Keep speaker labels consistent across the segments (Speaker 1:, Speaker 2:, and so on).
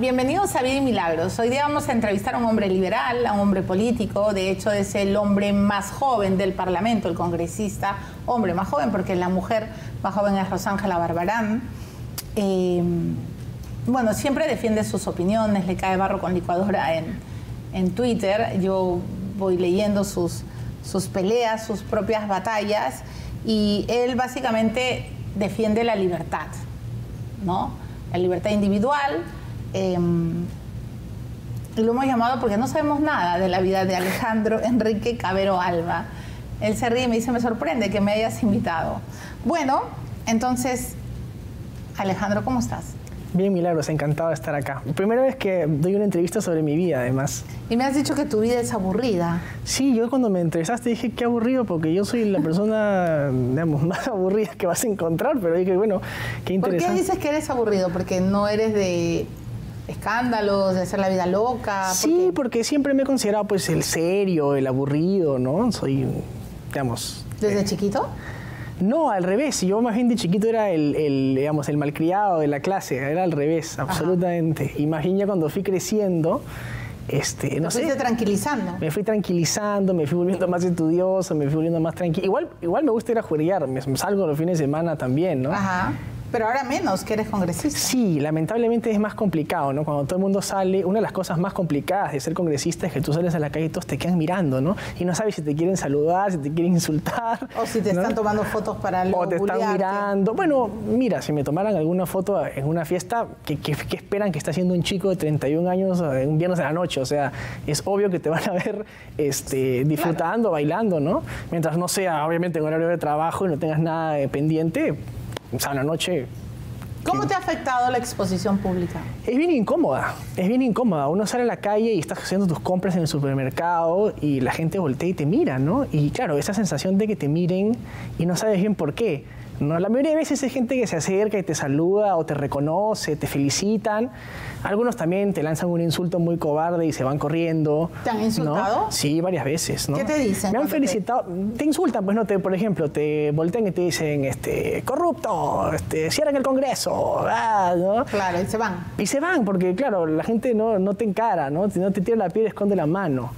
Speaker 1: Bienvenidos a Vida y Milagros. Hoy día vamos a entrevistar a un hombre liberal, a un hombre político. De hecho, es el hombre más joven del Parlamento, el congresista, hombre más joven, porque la mujer más joven es Rosángela Barbarán. Eh, bueno, siempre defiende sus opiniones, le cae barro con licuadora en, en Twitter. Yo voy leyendo sus, sus peleas, sus propias batallas, y él básicamente defiende la libertad, ¿no? La libertad individual. Eh, y lo hemos llamado porque no sabemos nada de la vida de Alejandro Enrique Cabero Alba. Él se ríe y me dice, me sorprende que me hayas invitado. Bueno, entonces, Alejandro, ¿cómo estás?
Speaker 2: Bien, Milagros, encantado de estar acá. Primera vez que doy una entrevista sobre mi vida, además.
Speaker 1: Y me has dicho que tu vida es aburrida.
Speaker 2: Sí, yo cuando me entrevistaste dije, qué aburrido, porque yo soy la persona, digamos, más aburrida que vas a encontrar, pero dije, bueno, qué
Speaker 1: ¿Por
Speaker 2: interesante.
Speaker 1: qué dices que eres aburrido? Porque no eres de escándalos, de hacer la vida loca. ¿Por
Speaker 2: Sí,
Speaker 1: qué?
Speaker 2: porque siempre me he considerado pues el serio, el aburrido, ¿no? Soy, digamos...
Speaker 1: ¿Desde chiquito?
Speaker 2: No, al revés. Yo más bien de chiquito era el, el, digamos, el malcriado de la clase. Era al revés, absolutamente. Y más bien ya cuando fui creciendo, este, no sé...
Speaker 1: tranquilizando.
Speaker 2: Me fui tranquilizando, me fui volviendo más estudioso, me fui volviendo más tranquilo. Igual, igual me gusta ir a jugar, me salgo los fines de semana también, ¿no?
Speaker 1: Ajá. Pero ahora menos, que eres congresista.
Speaker 2: Sí, lamentablemente es más complicado, ¿no? Cuando todo el mundo sale, una de las cosas más complicadas de ser congresista es que tú sales a la calle y todos te quedan mirando, ¿no? Y no sabes si te quieren saludar, si te quieren insultar.
Speaker 1: O si te
Speaker 2: ¿no?
Speaker 1: están tomando fotos para luego
Speaker 2: O te están mirando. Bueno, mira, si me tomaran alguna foto en una fiesta, ¿qué, qué- qué esperan que está haciendo un chico de 31 años eh, un viernes de la noche? O sea, es obvio que te van a ver este, disfrutando, bailando, ¿no? Mientras no sea, obviamente, en horario de trabajo y no tengas nada eh, pendiente, o sea, en la noche
Speaker 1: ¿Cómo te ha afectado la exposición pública?
Speaker 2: es bien incómoda, es bien incómoda. Uno sale a la calle y estás haciendo tus compras en el supermercado y la gente voltea y te mira, ¿no? Y claro, esa sensación de que te miren y no sabes bien por qué. ¿No? La mayoría de veces es gente que se acerca y te saluda o te reconoce, te felicitan. Algunos también te lanzan un insulto muy cobarde y se van corriendo.
Speaker 1: ¿Te han
Speaker 2: ¿no?
Speaker 1: insultado?
Speaker 2: Sí, varias veces. ¿no?
Speaker 1: ¿Qué te dicen
Speaker 2: Me han
Speaker 1: te-
Speaker 2: felicitado. Te insultan, pues no, te, por ejemplo, te voltean y te dicen, este, corrupto, este, cierran el Congreso, ah, ¿no?
Speaker 1: Claro, y se van.
Speaker 2: Y se van, porque claro, la gente no, no te encara, ¿no? Si no te tira la piel, esconde la mano.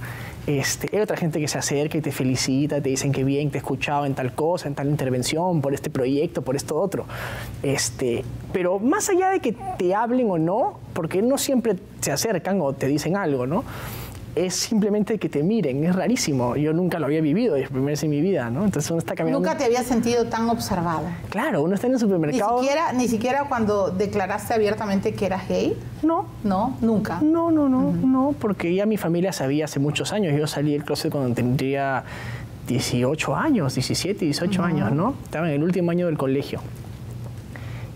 Speaker 2: Este, hay otra gente que se acerca y te felicita, te dicen que bien, te he escuchado en tal cosa, en tal intervención, por este proyecto, por esto otro. Este, pero más allá de que te hablen o no, porque no siempre se acercan o te dicen algo, ¿no? Es simplemente que te miren, es rarísimo. Yo nunca lo había vivido, es primera vez en mi vida, ¿no? Entonces uno está caminando.
Speaker 1: Nunca te había sentido tan observado.
Speaker 2: Claro, uno está en el
Speaker 1: Ni
Speaker 2: supermercado.
Speaker 1: siquiera, ni siquiera cuando declaraste abiertamente que eras gay.
Speaker 2: No,
Speaker 1: No, nunca.
Speaker 2: No, no, no, no, porque ya mi familia sabía hace muchos años. Yo salí del closet cuando tendría 18 años, 17, 18 años, ¿no? Estaba en el último año del colegio.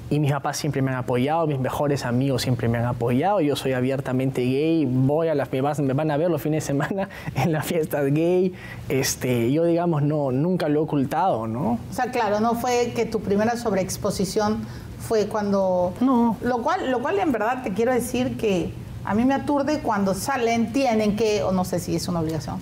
Speaker 2: Y mis papás siempre me han apoyado, mis mejores amigos siempre me han apoyado. Yo soy abiertamente gay, voy a las me, vas- me van a ver los fines de semana en las fiestas gay. Este, yo digamos no, nunca lo he ocultado, ¿no?
Speaker 1: O sea, claro, no fue que tu primera sobreexposición fue cuando...
Speaker 2: No.
Speaker 1: Lo cual, lo cual en verdad te quiero decir que a mí me aturde cuando salen, tienen que, o no sé si es una obligación,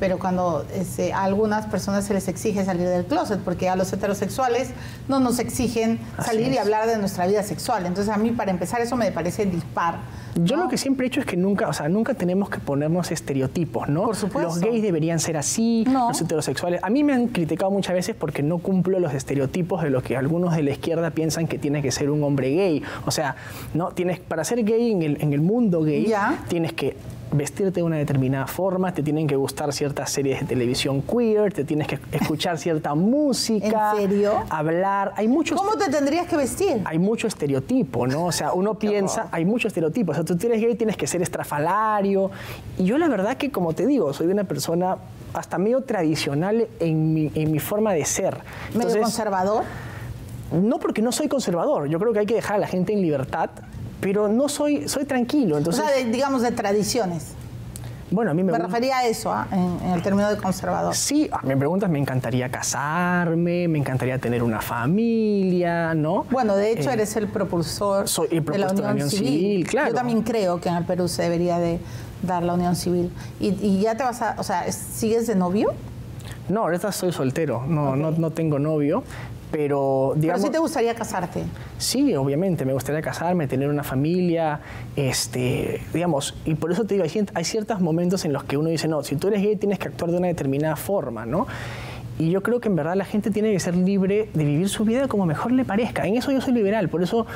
Speaker 1: pero cuando este, a algunas personas se les exige salir del closet, porque a los heterosexuales no nos exigen
Speaker 2: Así
Speaker 1: salir y hablar de nuestra vida sexual. Entonces a mí, para empezar, eso me parece dispar.
Speaker 2: Yo
Speaker 1: ¿no?
Speaker 2: lo que siempre he hecho es que nunca, o sea, nunca tenemos que ponernos estereotipos, ¿no?
Speaker 1: Por supuesto.
Speaker 2: Los gays deberían ser así,
Speaker 1: No.
Speaker 2: los heterosexuales. A mí me han criticado muchas veces porque no cumplo los estereotipos de lo que algunos de la izquierda piensan que tiene que ser un hombre gay. O sea, no tienes para ser gay en el, en el mundo gay
Speaker 1: Ya.
Speaker 2: tienes que vestirte de una determinada forma, te tienen que gustar ciertas series de televisión queer, te tienes que escuchar cierta música,
Speaker 1: ¿En serio?
Speaker 2: hablar, hay muchos
Speaker 1: ¿Cómo te tendrías que vestir?
Speaker 2: hay mucho estereotipo, ¿no? O sea, uno piensa, hay mucho estereotipo. O sea, tú eres gay, tienes que ser estrafalario. Y yo la verdad que, como te digo, soy una persona hasta medio tradicional en mi, en mi forma de ser.
Speaker 1: ¿Medio conservador?
Speaker 2: no porque no soy conservador, yo creo que hay que dejar a la gente en libertad, pero no soy, soy tranquilo. Entonces,
Speaker 1: o sea, de- digamos de tradiciones.
Speaker 2: bueno, a mí me,
Speaker 1: Me refería a eso, ¿ah? en, en el término de conservador.
Speaker 2: Sí, ah, me preguntas, me encantaría casarme, me encantaría tener una familia, ¿no?
Speaker 1: Bueno, de hecho
Speaker 2: Eh,
Speaker 1: eres el propulsor
Speaker 2: soy el
Speaker 1: de la unión, civil.
Speaker 2: claro.
Speaker 1: Yo también creo que en el Perú se debería de dar la unión civil. Y, y ya te vas a, o sea, ¿sigues de novio?
Speaker 2: No, ahorita soy soltero, no, no, no tengo novio. Pero, digamos,
Speaker 1: Pero sí te gustaría casarte.
Speaker 2: Sí, obviamente, me gustaría casarme, tener una familia, este, digamos, y por eso te digo, hay, hay ciertos momentos en los que uno dice, no, si tú eres gay tienes que actuar de una determinada forma, ¿no? Y yo creo que en verdad la gente tiene que ser libre de vivir su vida como mejor le parezca. En eso yo soy liberal, por eso,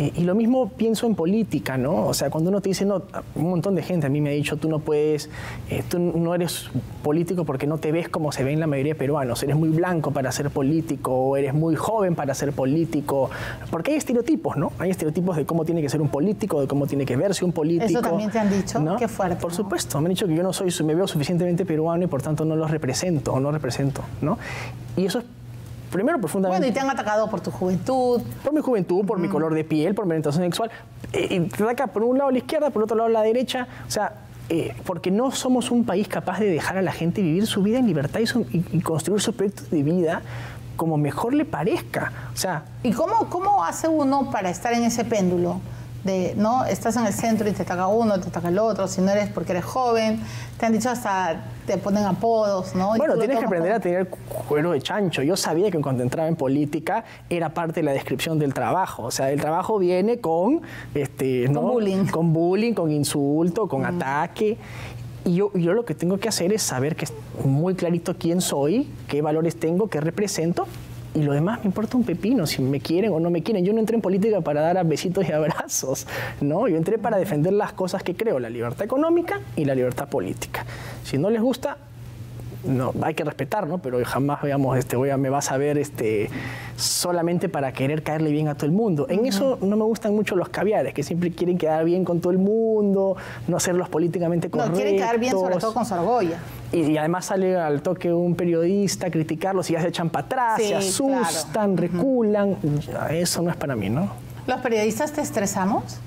Speaker 2: eh, y lo mismo pienso en política, ¿no? O sea, cuando uno te dice, no, un montón de gente a mí me ha dicho, tú no puedes, eh, tú no eres político porque no te ves como se ve en la mayoría de peruanos, eres muy blanco para ser político, o eres muy joven para ser político, porque hay estereotipos, ¿no? Hay estereotipos de cómo tiene que ser un político, de cómo tiene que verse un político.
Speaker 1: Eso también te han dicho,
Speaker 2: ¿no?
Speaker 1: qué fuerte.
Speaker 2: Por
Speaker 1: ¿no?
Speaker 2: supuesto, me han dicho que yo no soy, me veo suficientemente peruano y por tanto no los represento o no represento. ¿no? Y eso es, primero, profundamente...
Speaker 1: Bueno, y te han atacado por tu juventud.
Speaker 2: Por mi juventud, por mi color de piel, por mi orientación sexual. Eh, y te ataca por un lado la izquierda, por otro lado la derecha. O sea, eh, porque no somos un país capaz de dejar a la gente vivir su vida en libertad y, su, y, y construir sus proyectos de vida como mejor le parezca. O sea...
Speaker 1: ¿Y cómo, cómo hace uno para estar en ese péndulo? De, ¿no? Estás en el centro y te ataca uno, te ataca el otro, si no eres porque eres joven, te han dicho hasta, te ponen apodos, ¿no?
Speaker 2: Bueno, tienes que aprender a tener cuero de chancho. Yo sabía que cuando entraba en política era parte de la descripción del trabajo. O sea, el trabajo viene con, este,
Speaker 1: con
Speaker 2: ¿no?
Speaker 1: bullying.
Speaker 2: Con bullying, con insulto, con mm. ataque. Y yo, yo lo que tengo que hacer es saber que es muy clarito quién soy, qué valores tengo, qué represento y lo demás me importa un pepino, si me quieren o no me quieren. Yo no entré en política para dar besitos y abrazos, ¿no? Yo entré para defender las cosas que creo, la libertad económica y la libertad política. Si no les gusta, no, hay que respetar, ¿no? Pero jamás, digamos, este, voy a, me vas a ver este, solamente para querer caerle bien a todo el mundo. En uh -huh. eso no me gustan mucho los caviares, que siempre quieren quedar bien con todo el mundo, no hacerlos políticamente correctos.
Speaker 1: No, quieren quedar bien sobre todo con Sorgoya.
Speaker 2: Y, y, además sale al toque un periodista a criticarlos y ya se echan para atrás, sí, se asustan, claro. reculan. Uh -huh. Eso no es para mí, ¿no?
Speaker 1: ¿Los periodistas te estresamos?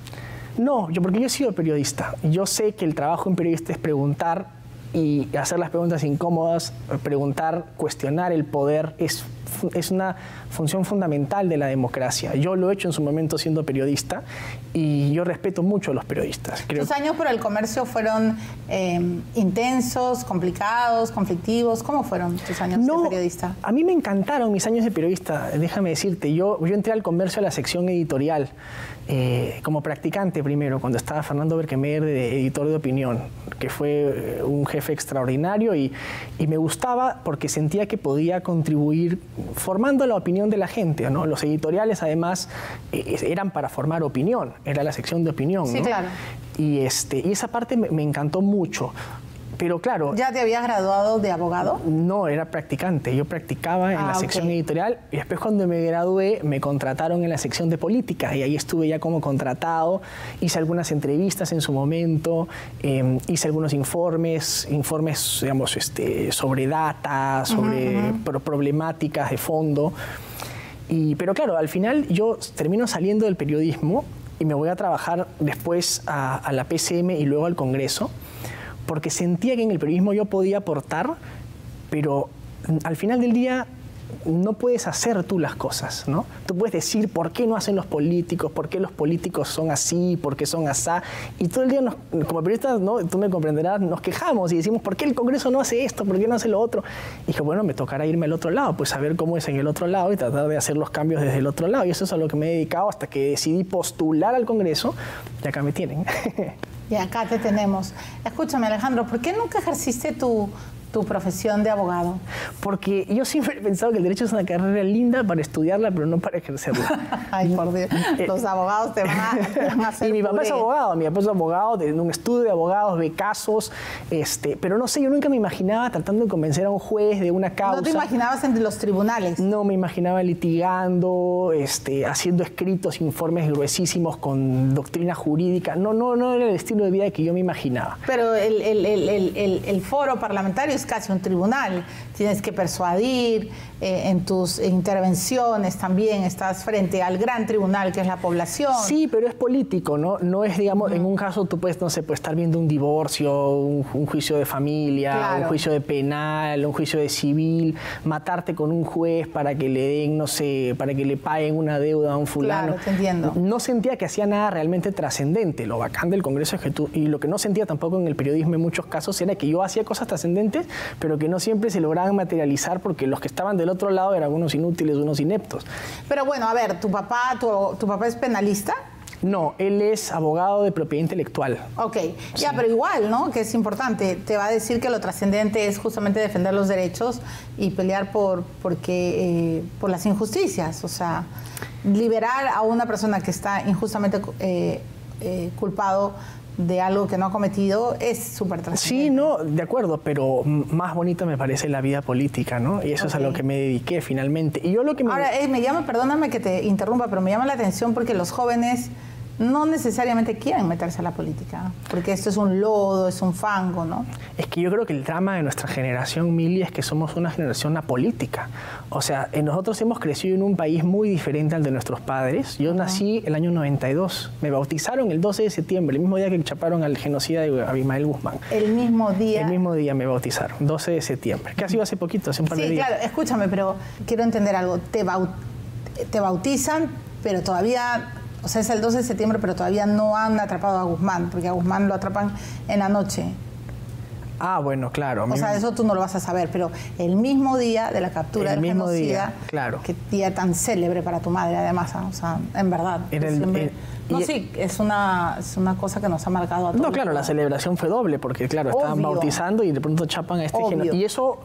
Speaker 2: No, yo porque yo he sido periodista. Yo sé que el trabajo en periodista es preguntar y hacer las preguntas incómodas, preguntar, cuestionar el poder es, es una función fundamental de la democracia. Yo lo he hecho en su momento siendo periodista y yo respeto mucho a los periodistas.
Speaker 1: Creo. ¿Tus años por el comercio fueron eh, intensos, complicados, conflictivos? ¿Cómo fueron tus años
Speaker 2: no,
Speaker 1: de periodista?
Speaker 2: A mí me encantaron mis años de periodista, déjame decirte. Yo, yo entré al comercio a la sección editorial. Eh, como practicante primero, cuando estaba Fernando Berkemer de editor de opinión, que fue un jefe extraordinario y, y, me gustaba porque sentía que podía contribuir formando la opinión de la gente. ¿no? Los editoriales además eh, eran para formar opinión, era la sección de opinión.
Speaker 1: Sí,
Speaker 2: ¿no?
Speaker 1: claro.
Speaker 2: Y, este, y esa parte me, me encantó mucho. Pero claro.
Speaker 1: ¿Ya te habías graduado de abogado?
Speaker 2: No, era practicante. Yo practicaba en
Speaker 1: ah,
Speaker 2: la sección okay. editorial y después cuando me gradué me contrataron en la sección de política y ahí estuve ya como contratado. Hice algunas entrevistas en su momento, eh, hice algunos informes, informes, digamos, este, sobre data, sobre uh -huh. problemáticas de fondo. Y, pero claro, al final yo termino saliendo del periodismo y me voy a trabajar después a, a la PCM y luego al Congreso porque sentía que en el periodismo yo podía aportar, pero al final del día no puedes hacer tú las cosas, ¿no? Tú puedes decir por qué no hacen los políticos, por qué los políticos son así, por qué son asá, y todo el día, nos, como periodistas, ¿no? tú me comprenderás, nos quejamos y decimos, ¿por qué el Congreso no hace esto? ¿Por qué no hace lo otro? Y dije, bueno, me tocará irme al otro lado, pues saber cómo es en el otro lado y tratar de hacer los cambios desde el otro lado, y eso es a lo que me he dedicado hasta que decidí postular al Congreso, y acá me tienen.
Speaker 1: Y acá te tenemos. Escúchame, Alejandro, ¿por qué nunca ejerciste tu, tu profesión de abogado?
Speaker 2: Porque yo siempre he pensado que el derecho es una carrera linda para estudiarla, pero no para ejercerla.
Speaker 1: Ay, por Dios. Los abogados te van a, te van a hacer.
Speaker 2: Y mi papá es abogado, mi papá es abogado, de un estudio de abogados, de casos, este, pero no sé, yo nunca me imaginaba tratando de convencer a un juez de una causa.
Speaker 1: ¿No te imaginabas en los tribunales?
Speaker 2: No, me imaginaba litigando, este, haciendo escritos, informes gruesísimos con doctrina jurídica. No, no, no era el estilo de vida que yo me imaginaba.
Speaker 1: Pero el, el, el, el foro parlamentario es casi un tribunal. Tienes que persuadir eh, en tus intervenciones también, estás frente al gran tribunal que es la población.
Speaker 2: Sí, pero es político, ¿no? No es, digamos, uh -huh. en un caso tú puedes, no sé, puedes estar viendo un divorcio, un, un juicio de familia, claro. un juicio de penal, un juicio de civil, matarte con un juez para que le den, no sé, para que le paguen una deuda a un fulano.
Speaker 1: Claro, te entiendo.
Speaker 2: No sentía que hacía nada realmente trascendente. Lo bacán del Congreso es que tú, y lo que no sentía tampoco en el periodismo en muchos casos era que yo hacía cosas trascendentes, pero que no siempre se lograba lograban materializar porque los que estaban del otro lado eran unos inútiles, unos ineptos.
Speaker 1: Pero bueno, a ver, ¿tu papá, tu, tu papá es penalista?
Speaker 2: No, él es abogado de propiedad intelectual.
Speaker 1: Ok, ya, pero igual, ¿no? Que es importante. Te va a decir que lo trascendente es justamente defender los derechos y pelear por, porque, eh, por las injusticias. O sea, liberar a una persona que está injustamente eh, eh, culpado de algo que no ha cometido es súper
Speaker 2: Sí, no, de acuerdo, pero más bonita me parece la vida política, ¿no? Y eso es a lo que me dediqué finalmente. Y yo lo que me...
Speaker 1: Ahora, me llama, perdóname que te interrumpa, pero me llama la atención porque los jóvenes no necesariamente quieren meterse a la política, porque esto es un lodo, es un fango, ¿no?
Speaker 2: Es que yo creo que el drama de nuestra generación, Mili, es que somos una generación apolítica. O sea, nosotros hemos crecido en un país muy diferente al de nuestros padres. Yo nací el año 92, me bautizaron el 12 de septiembre, el mismo día que chaparon al genocida de Abimael Guzmán.
Speaker 1: El mismo día.
Speaker 2: El mismo día me bautizaron, 12 de septiembre, que ha sido hace poquito, hace un par de
Speaker 1: días. Sí, claro, escúchame, pero quiero entender algo. Te, te bautizan, pero todavía o sea, es el 12 de septiembre, pero todavía no han atrapado a Guzmán, porque a Guzmán lo atrapan en la noche.
Speaker 2: Ah, bueno, claro.
Speaker 1: O sea, eso tú no lo vas a saber, pero el mismo día de la captura el del mismo genocida, día,
Speaker 2: claro.
Speaker 1: qué día tan célebre para tu madre, además, o sea, en verdad. No, sí, es una, es una cosa que nos ha marcado a todos.
Speaker 2: No, claro, la celebración fue doble, porque claro, estaban bautizando y de pronto chapan a este genocida. Y eso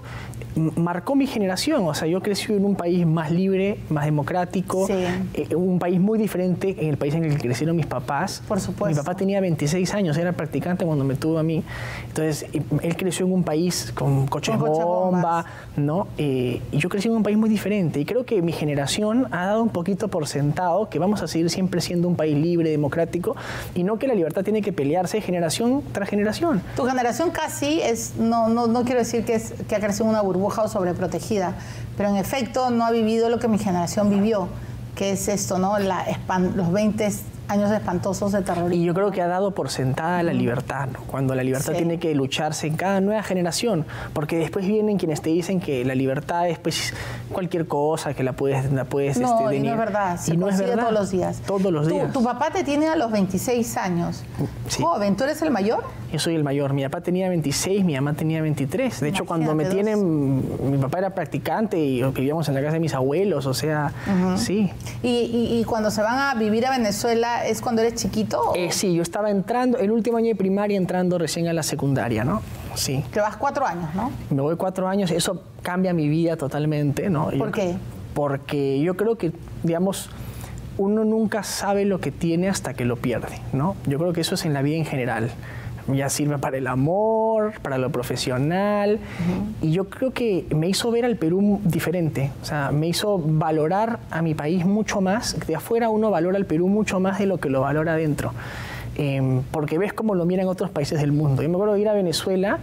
Speaker 2: marcó mi generación. O sea, yo crecí en un país más libre, más democrático, eh, un país muy diferente en el país en el que crecieron mis papás.
Speaker 1: Por supuesto.
Speaker 2: Mi papá tenía 26 años, era practicante cuando me tuvo a mí. Entonces, él creció en un país con coches bomba, ¿no? Eh, y yo crecí en un país muy diferente. Y creo que mi generación ha dado un poquito por sentado que vamos a seguir siempre siendo un país libre, democrático, y no que la libertad tiene que pelearse generación tras generación.
Speaker 1: Tu generación casi es, no, no, no quiero decir que, es, que ha crecido una burbuja o sobreprotegida, pero en efecto no ha vivido lo que mi generación vivió, que es esto, ¿no? La, los 20 años espantosos de terrorismo.
Speaker 2: Y yo creo que ha dado por sentada la libertad, cuando la libertad tiene que lucharse en cada nueva generación, porque después vienen quienes te dicen que la libertad es pues, cualquier cosa, que la puedes, la puedes
Speaker 1: no, y no es verdad, se y no es verdad. todos los días.
Speaker 2: Todos los días.
Speaker 1: Tu, papá te tiene a los 26 años. Joven, ¿tú eres el mayor?
Speaker 2: Yo soy el mayor. Mi papá tenía 26, mi mamá tenía 23. De hecho, cuando me tienen, mi papá era practicante y vivíamos en la casa de mis abuelos, o sea, sí.
Speaker 1: ¿Y, y cuando se van a vivir a Venezuela, es cuando eres chiquito?
Speaker 2: Eh, sí, yo estaba entrando, el último año de primaria entrando recién a la secundaria, ¿no? Sí.
Speaker 1: Te vas cuatro años, ¿no?
Speaker 2: Me voy cuatro años, eso cambia mi vida totalmente, ¿no?
Speaker 1: ¿Por qué?
Speaker 2: Porque yo creo que, digamos, uno nunca sabe lo que tiene hasta que lo pierde, ¿no? Yo creo que eso es en la vida en general ya sirve para el amor, para lo profesional. Y yo creo que me hizo ver al Perú diferente. O sea, me hizo valorar a mi país mucho más. De afuera uno valora al Perú mucho más de lo que lo valora adentro. Em, porque ves cómo lo miran otros países del mundo. Yo me acuerdo de ir a Venezuela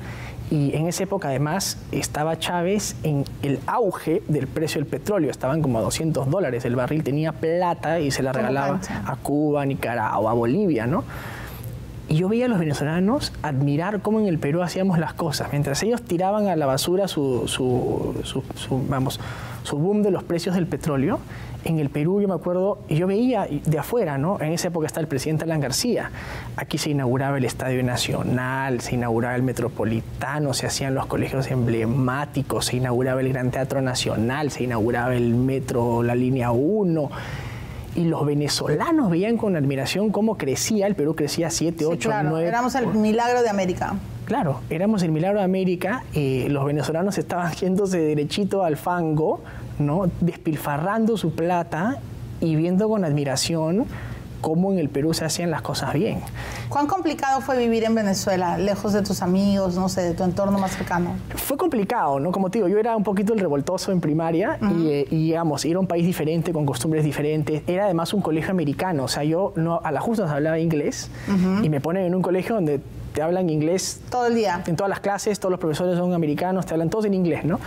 Speaker 2: y en esa época además estaba Chávez en el auge del precio del petróleo, estaban como a 200 dólares, el barril tenía plata y se la regalaba a Cuba, Nicaragua, a Bolivia, ¿no? Y yo veía a los venezolanos admirar cómo en el Perú hacíamos las cosas. Mientras ellos tiraban a la basura su, vamos, su boom de los precios del petróleo, en el Perú yo me acuerdo, yo veía de afuera, ¿no? En esa época está el presidente Alan García. Aquí se inauguraba el Estadio Nacional, se inauguraba el Metropolitano, se hacían los colegios emblemáticos, se inauguraba el Gran Teatro Nacional, se inauguraba el metro, la línea 1 y los venezolanos veían con admiración cómo crecía, el Perú crecía 7, 8,
Speaker 1: claro,
Speaker 2: 9.
Speaker 1: Éramos el milagro de América.
Speaker 2: Claro, éramos el milagro de América, y los venezolanos estaban yéndose derechito al fango, ¿no? despilfarrando su plata y viendo con admiración cómo en el Perú se hacían las cosas bien.
Speaker 1: ¿Cuán complicado fue vivir en Venezuela, lejos de tus amigos, no sé, de tu entorno más cercano?
Speaker 2: Fue complicado, ¿no? Como te digo, yo era un poquito el revoltoso en primaria y, eh, y, digamos, era un país diferente, con costumbres diferentes. Era además un colegio americano, o sea, yo no, a la justa hablaba inglés y me ponen en un colegio donde te hablan inglés.
Speaker 1: Todo el día.
Speaker 2: En todas las clases, todos los profesores son americanos, te hablan todos en inglés, ¿no?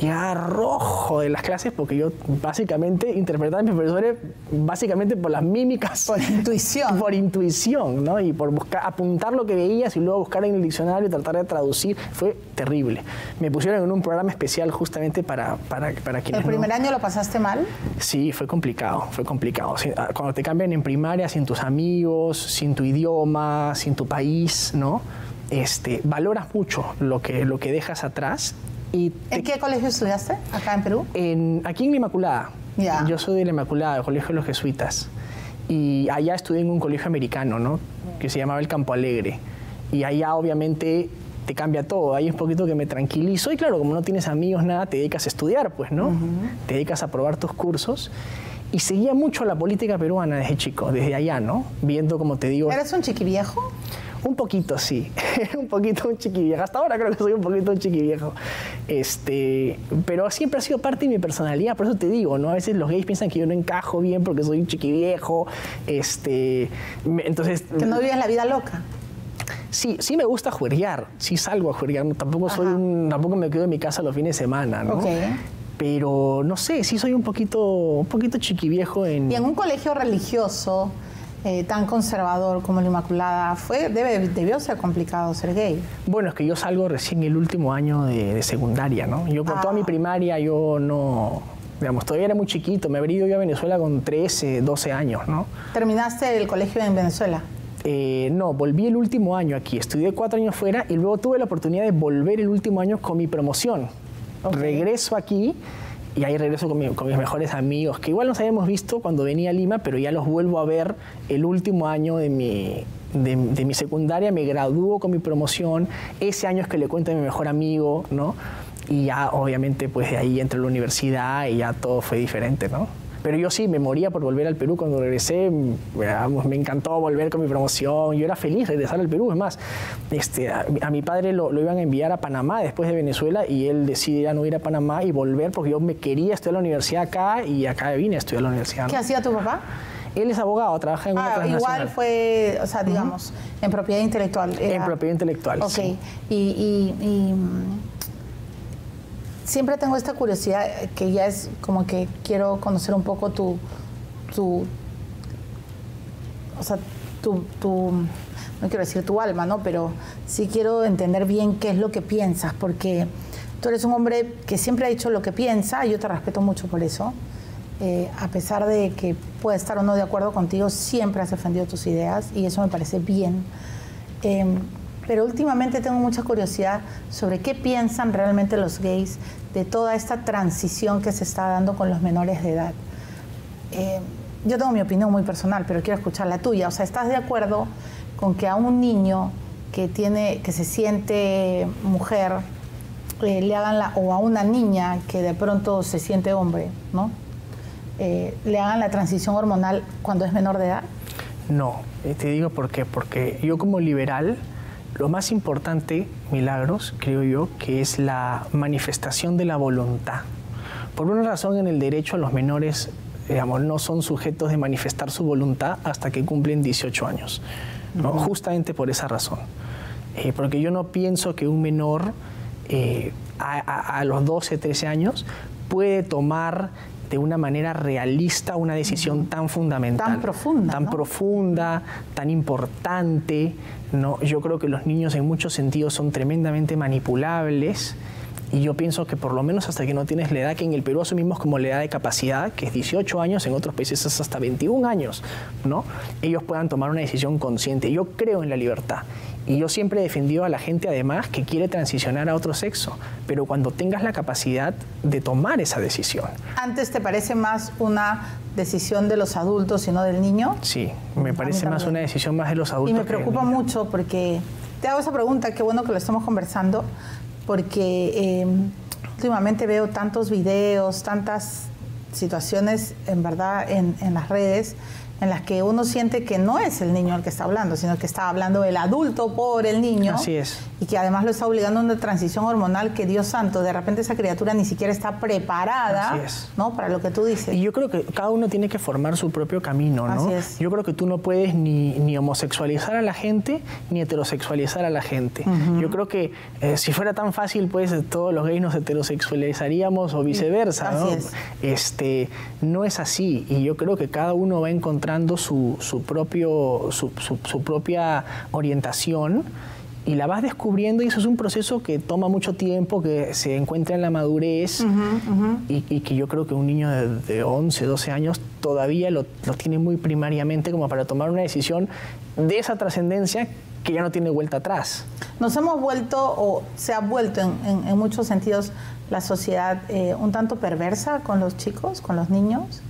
Speaker 2: Y rojo de las clases porque yo básicamente interpretaba a mis profesores básicamente por las mímicas.
Speaker 1: Por intuición.
Speaker 2: por intuición, ¿no? Y por buscar, apuntar lo que veías y luego buscar en el diccionario y tratar de traducir. Fue terrible. Me pusieron en un programa especial justamente para, para, para quienes...
Speaker 1: ¿El primer año lo pasaste mal?
Speaker 2: Sí, fue complicado, fue complicado. Ah, cuando te cambian en primaria sin tus amigos, sin tu idioma, sin tu país, ¿no? Este, valoras mucho lo que, lo que dejas atrás Y
Speaker 1: ¿En qué colegio estudiaste acá en Perú?
Speaker 2: En, aquí en la Inmaculada.
Speaker 1: Ya.
Speaker 2: Yo soy de la Inmaculada, del Colegio de los Jesuitas. Y allá estudié en un colegio americano, ¿no? Que se llamaba el Campo Alegre. Y allá obviamente te cambia todo. Ahí un poquito que me tranquilizo y claro, como no tienes amigos, nada, te dedicas a estudiar, pues, ¿no? Te dedicas a probar tus cursos. Y seguía mucho la política peruana desde chico, desde allá, ¿no? Viendo, como te digo...
Speaker 1: ¿Eres un chiquiviejo?
Speaker 2: Un poquito, sí. un poquito un chiquiviejo. Hasta ahora creo que soy un poquito un chiquiviejo. Este, pero siempre ha sido parte de mi personalidad. Por eso te digo, ¿no? A veces los gays piensan que yo no encajo bien porque soy un chiquiviejo. Este, me- entonces...
Speaker 1: Que no vives la vida loca.
Speaker 2: Sí, sí me gusta juerguear. Sí salgo a juerguear. Tampoco, soy un, tampoco me quedo en mi casa los fines de semana, ¿no? Pero no sé, sí soy un poquito, un poquito chiquiviejo en...
Speaker 1: Y en un colegio religioso eh, tan conservador como la Inmaculada, fue, debe, debió ser complicado ser gay.
Speaker 2: Bueno, es que yo salgo recién el último año de, de secundaria, ¿no? Yo con
Speaker 1: Ah.
Speaker 2: toda mi primaria yo no, digamos, todavía era muy chiquito, me habría ido yo a Venezuela con 13, 12 años, ¿no?
Speaker 1: ¿Terminaste el colegio en Venezuela?
Speaker 2: Eh, no, volví el último año aquí, estudié cuatro años fuera y luego tuve la oportunidad de volver el último año con mi promoción.
Speaker 1: Ok.
Speaker 2: Regreso aquí y ahí regreso con, mi- con mis mejores amigos, que igual nos habíamos visto cuando venía a Lima, pero ya los vuelvo a ver el último año de mi, de mi secundaria, me gradúo con mi promoción, ese año es que le cuento a mi mejor amigo, ¿no? Y ya obviamente pues de ahí entré a la universidad y ya todo fue diferente, ¿no? Pero yo sí, me moría por volver al Perú. Cuando regresé, m- vamos, me encantó volver con mi promoción. Yo era feliz regresar al Perú. Es más, este, a, a mi padre lo, lo iban a enviar a Panamá después de Venezuela y él decide ya no ir a Panamá y volver porque yo me quería estudiar la universidad acá y acá vine a estudiar la universidad. ¿no?
Speaker 1: ¿Qué hacía tu papá?
Speaker 2: Él es abogado, trabaja en una
Speaker 1: Ah,
Speaker 2: transnacional.
Speaker 1: igual fue, o sea, digamos, en propiedad intelectual.
Speaker 2: En
Speaker 1: era-
Speaker 2: propiedad intelectual,
Speaker 1: Ok.
Speaker 2: sí.
Speaker 1: Y, y- y, mm, siempre tengo esta curiosidad que ya es como que quiero conocer un poco tu, tu o sea, tu, tu- no quiero decir tu alma, ¿no? Pero sí quiero entender bien qué es lo que piensas, porque tú eres un hombre que siempre ha dicho lo que piensa, y yo te respeto mucho por eso. Eh, a pesar de que pueda estar o no de acuerdo contigo, siempre has defendido tus ideas y eso me parece bien. Eh, pero últimamente tengo mucha curiosidad sobre qué piensan realmente los gays de toda esta transición que se está dando con los menores de edad. Eh, yo tengo mi opinión muy personal, pero quiero escuchar la tuya. O sea, ¿estás de acuerdo con que a un niño que tiene, que se siente mujer, eh, le hagan la, o a una niña que de pronto se siente hombre, ¿no? Eh, le hagan la transición hormonal cuando es menor de edad?
Speaker 2: No, te digo por qué. Porque yo como liberal, lo más importante, Milagros, creo yo, que es la manifestación de la voluntad. Por una razón en el derecho a los menores, digamos, no son sujetos de manifestar su voluntad hasta que cumplen 18 años. ¿no? Justamente por esa razón. Eh, porque yo no pienso que un menor eh, a, a- a los 12, 13 años puede tomar de una manera realista una decisión tan fundamental.
Speaker 1: Tan profunda,
Speaker 2: Tan
Speaker 1: ¿no?
Speaker 2: profunda, tan importante. ¿no? Yo creo que los niños en muchos sentidos son tremendamente manipulables. Y yo pienso que por lo menos hasta que no tienes la edad que en el Perú asumimos como la edad de capacidad, que es 18 años, en otros países es hasta 21 años, ¿no? Ellos puedan tomar una decisión consciente. Yo creo en la libertad. Y yo siempre he defendido a la gente además que quiere transicionar a otro sexo, pero cuando tengas la capacidad de tomar esa decisión.
Speaker 1: ¿Antes te parece más una decisión de los adultos y no del niño?
Speaker 2: Sí, me parece más una decisión más de los adultos.
Speaker 1: Y me
Speaker 2: que del
Speaker 1: preocupa
Speaker 2: niño.
Speaker 1: mucho porque te hago esa pregunta, qué bueno que lo estamos conversando, porque eh, últimamente veo tantos videos, tantas situaciones en verdad en, en las redes en las que uno siente que no es el niño el que está hablando, sino que está hablando el adulto por el niño.
Speaker 2: Así es.
Speaker 1: Y que además lo está obligando a una transición hormonal que Dios santo, de repente esa criatura ni siquiera está preparada
Speaker 2: Así es.
Speaker 1: ¿no? para lo que tú dices.
Speaker 2: Y yo creo que cada uno tiene que formar su propio camino, ¿no?
Speaker 1: Así es.
Speaker 2: Yo creo que tú no puedes ni, ni homosexualizar a la gente ni heterosexualizar a la gente. Yo creo que eh, si fuera tan fácil, pues todos los gays nos heterosexualizaríamos o viceversa, ¿no?
Speaker 1: Así es.
Speaker 2: Este, no es así. Y yo creo que cada uno va encontrando su, su propio, su, su- su propia orientación y la vas descubriendo y eso es un proceso que toma mucho tiempo, que se encuentra en la madurez Y, y que yo creo que un niño de, de 11, 12 años todavía lo, lo tiene muy primariamente como para tomar una decisión de esa trascendencia que ya no tiene vuelta atrás.
Speaker 1: nos hemos vuelto o se ha vuelto en, muchos sentidos la sociedad eh, un tanto perversa con los chicos, con los niños?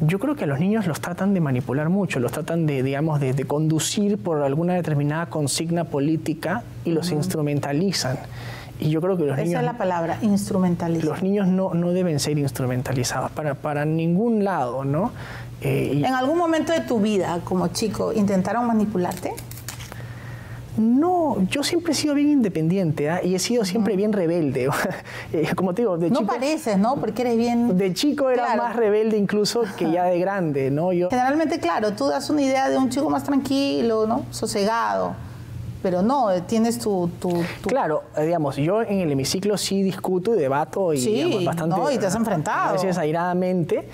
Speaker 2: Yo creo que a los niños los tratan de manipular mucho, los tratan de, digamos, de, conducir por alguna determinada consigna política y los instrumentalizan. Y yo creo que los
Speaker 1: Esa
Speaker 2: niños...
Speaker 1: es la palabra, instrumentalizar.
Speaker 2: Los niños no, no deben ser instrumentalizados para, para ningún lado, ¿no?
Speaker 1: Eh, ¿En algún momento de tu vida como chico intentaron manipularte?
Speaker 2: No, yo siempre he sido bien independiente ¿ah? y he sido siempre bien rebelde.
Speaker 1: Eh, como te digo, de chico. No pareces, ¿no? Porque eres bien.
Speaker 2: De chico era más rebelde incluso que ya de grande, ¿no?
Speaker 1: Yo... Generalmente, claro, tú das una idea de un chico más tranquilo, ¿no? Sosegado. Pero no, tienes tu,
Speaker 2: Claro, eh, digamos, yo en el hemiciclo sí discuto y debato y
Speaker 1: sí, bastante. No, y te has enfrentado.
Speaker 2: A veces airadamente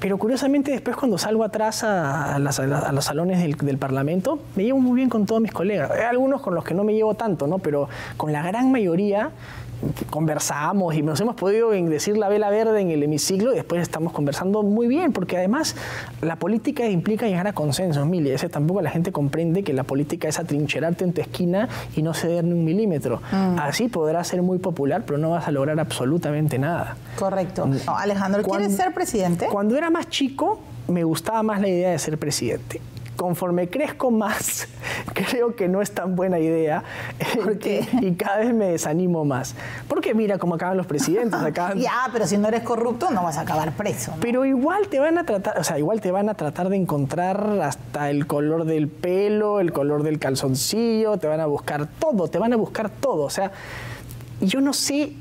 Speaker 2: pero curiosamente después cuando salgo atrás a, los salones del, Parlamento, me llevo muy bien con todos mis colegas. Hay algunos con los que no me llevo tanto, ¿no? pero con la gran mayoría conversamos y nos hemos podido decir la vela verde en el hemiciclo y después estamos conversando muy bien, porque además la política implica llegar a consensos, mil, y ese tampoco la gente comprende que la política es atrincherarte en tu esquina y no ceder ni un milímetro. Mm. Así podrás ser muy popular, pero no vas a lograr absolutamente nada.
Speaker 1: Correcto. Mm. Alejandro, ¿quieres ser presidente?
Speaker 2: Cuando era más chico, me gustaba más la idea de ser presidente conforme crezco más, creo que no es tan buena idea y cada vez me desanimo más. Porque mira cómo acaban los presidentes.
Speaker 1: ya, pero si no eres corrupto no vas a acabar preso.
Speaker 2: Pero igual te van a tratar, o sea, igual te van a tratar de encontrar hasta el color del pelo, el color del calzoncillo, te van a buscar todo, te van a buscar todo. O sea, yo no sé,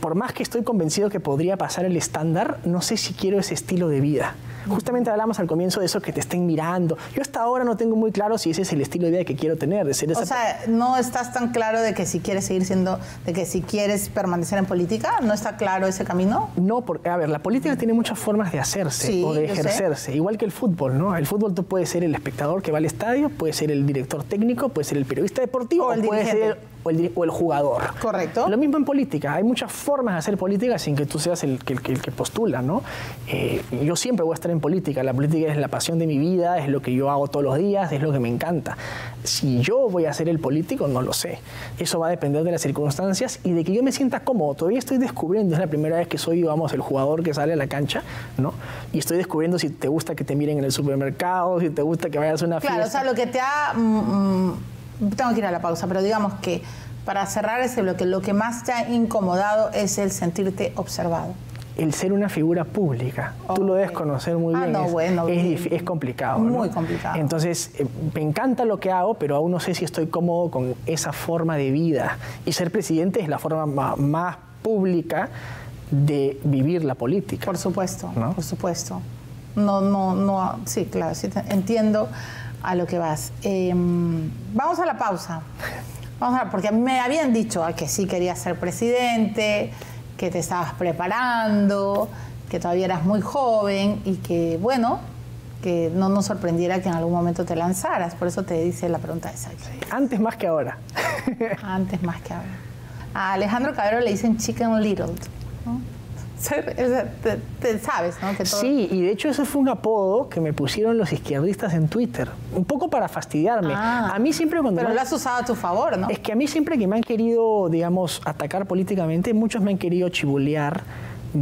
Speaker 2: por más que estoy convencido que podría pasar el estándar, no sé si quiero ese estilo de vida. Justamente hablamos al comienzo de eso que te estén mirando. Yo hasta ahora no tengo muy claro si ese es el estilo de vida que quiero tener. De ser
Speaker 1: esa o sea, no estás tan claro de que si quieres seguir siendo, de que si quieres permanecer en política, ¿no está claro ese camino?
Speaker 2: No, porque, a ver, la política tiene muchas formas de hacerse o de ejercerse, igual que el fútbol, ¿no? El fútbol tú puedes ser el espectador que va al estadio, puede ser el director técnico, puede ser el periodista deportivo o, el puede ser o el, jugador.
Speaker 1: Correcto.
Speaker 2: Lo mismo en política. Hay muchas formas de hacer política sin que tú seas el, que, postula, ¿no? Eh, yo siempre voy a estar en política. La política es la pasión de mi vida, es lo que yo hago todos los días, es lo que me encanta. Si yo voy a ser el político, no lo sé. Eso va a depender de las circunstancias y de que yo me sienta cómodo. Todavía estoy descubriendo, es la primera vez que soy, vamos, el jugador que sale a la cancha, ¿no? Y estoy descubriendo si te gusta que te miren en el supermercado, si te gusta que vayas a una fiesta.
Speaker 1: Claro, o sea, lo que te ha... Mm, mm, tengo que ir a la pausa, pero digamos que para cerrar ese bloque, lo que más te ha incomodado es el sentirte observado.
Speaker 2: El ser una figura pública. Tú lo debes conocer muy ah, bien.
Speaker 1: No,
Speaker 2: es,
Speaker 1: bueno,
Speaker 2: es, complicado.
Speaker 1: Muy complicado.
Speaker 2: Entonces, eh, me encanta lo que hago, pero aún no sé si estoy cómodo con esa forma de vida. Y ser presidente es la forma más, pública de vivir la política.
Speaker 1: Por supuesto, por supuesto. No, no, no, sí, claro, sí, entiendo a lo que vas. Em, vamos a la pausa. Vamos a porque me habían dicho que sí querías ser presidente, que te estabas preparando, que todavía eras muy joven y que, bueno, que no nos sorprendiera que en algún momento te lanzaras. Por eso te dice la pregunta esa.
Speaker 2: Antes más que ahora.
Speaker 1: Antes más que ahora. A Alejandro Cabrero le dicen Chicken Little. Sabes, ¿no?
Speaker 2: Sí, y de hecho eso fue un apodo que me pusieron los izquierdistas en Twitter, un poco para fastidiarme.
Speaker 1: Ah.
Speaker 2: a mí siempre cuando...
Speaker 1: Pero lo has usado a tu favor, ¿no?
Speaker 2: Es que a mí siempre que me han querido, digamos, atacar políticamente, muchos me han querido chibulear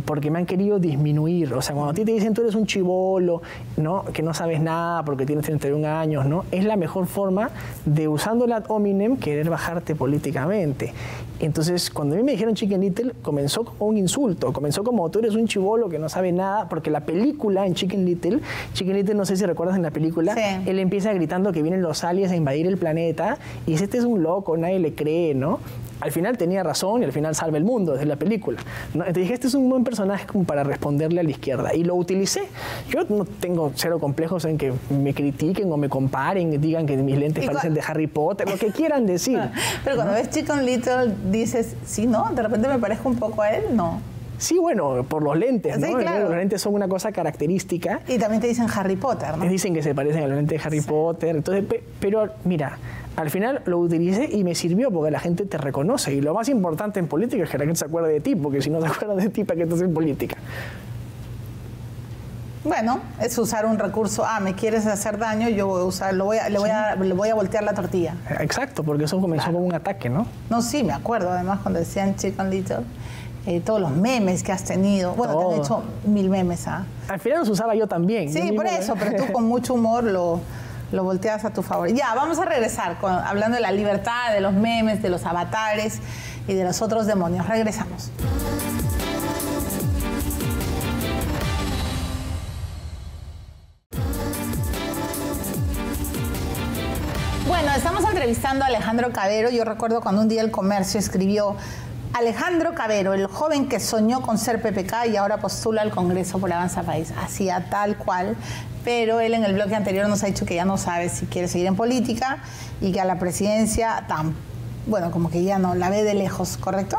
Speaker 2: porque me han querido disminuir. O sea, cuando a ti te dicen tú eres un chivolo, ¿no? que no sabes nada porque tienes 31 años, ¿no? es la mejor forma de, usando la hominem, querer bajarte políticamente. Entonces, cuando a mí me dijeron Chicken Little, comenzó como un insulto, comenzó como tú eres un chivolo que no sabe nada, porque la película en Chicken Little, Chicken Little, no sé si recuerdas en la película, él empieza gritando que vienen los aliens a invadir el planeta y dice, este es un loco, nadie le cree, ¿no? Al final tenía razón y al final salva el mundo desde la película. ¿no? Te dije, este es un buen personaje como para responderle a la izquierda. Y lo utilicé. Yo no tengo cero complejos en que me critiquen o me comparen, digan que mis lentes parecen de Harry Potter, lo que quieran decir.
Speaker 1: Pero cuando ves Chicken Little dices, sí, ¿no? De repente me parezco un poco a él, no.
Speaker 2: Sí, bueno, por los lentes, ¿no? Los lentes son una cosa característica.
Speaker 1: Y también te dicen Harry Potter, ¿no?
Speaker 2: Dicen que se parecen a los lentes de Harry Potter. Entonces, pero mira, al final lo utilicé y me sirvió porque la gente te reconoce. Y lo más importante en política es que la gente se acuerde de ti, porque si no se acuerda de ti, ¿para qué estás en política?
Speaker 1: Bueno, es usar un recurso, ah, me quieres hacer daño, yo voy a usar, lo voy a, le, voy a, le voy a voltear la tortilla.
Speaker 2: Exacto, porque eso comenzó como un ataque, ¿no?
Speaker 1: No, sí, me acuerdo, además cuando decían Chicken Little, eh, todos los memes que has tenido. Bueno, te han hecho mil memes, ¿ah?
Speaker 2: Al final los usaba yo también.
Speaker 1: Sí, por eso, pero tú con mucho humor lo, lo volteas a tu favor. Ya, vamos a regresar hablando de la libertad, de los memes, de los avatares y de los otros demonios. Regresamos. Bueno, estamos entrevistando a Alejandro Cabero. Yo recuerdo cuando un día el comercio escribió Alejandro Cabero, el joven que soñó con ser PPK y ahora postula al Congreso por Avanza País. Hacía tal cual, pero él en el bloque anterior nos ha dicho que ya no sabe si quiere seguir en política y que a la presidencia tan, bueno, como que ya no, la ve de lejos, ¿correcto?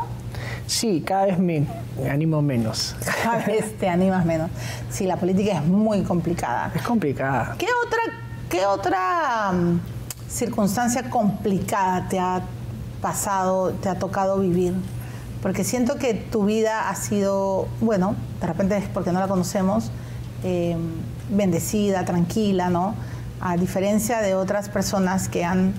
Speaker 2: Sí, cada vez me animo menos.
Speaker 1: Cada vez te animas menos. Sí, la política es muy complicada.
Speaker 2: Es complicada.
Speaker 1: ¿Qué otra, qué otra mm, circunstancia complicada te ha pasado, te ha tocado vivir? Porque siento que tu vida ha sido, bueno, de repente es porque no la conocemos, eh, bendecida, tranquila, ¿no? A diferencia de otras personas que han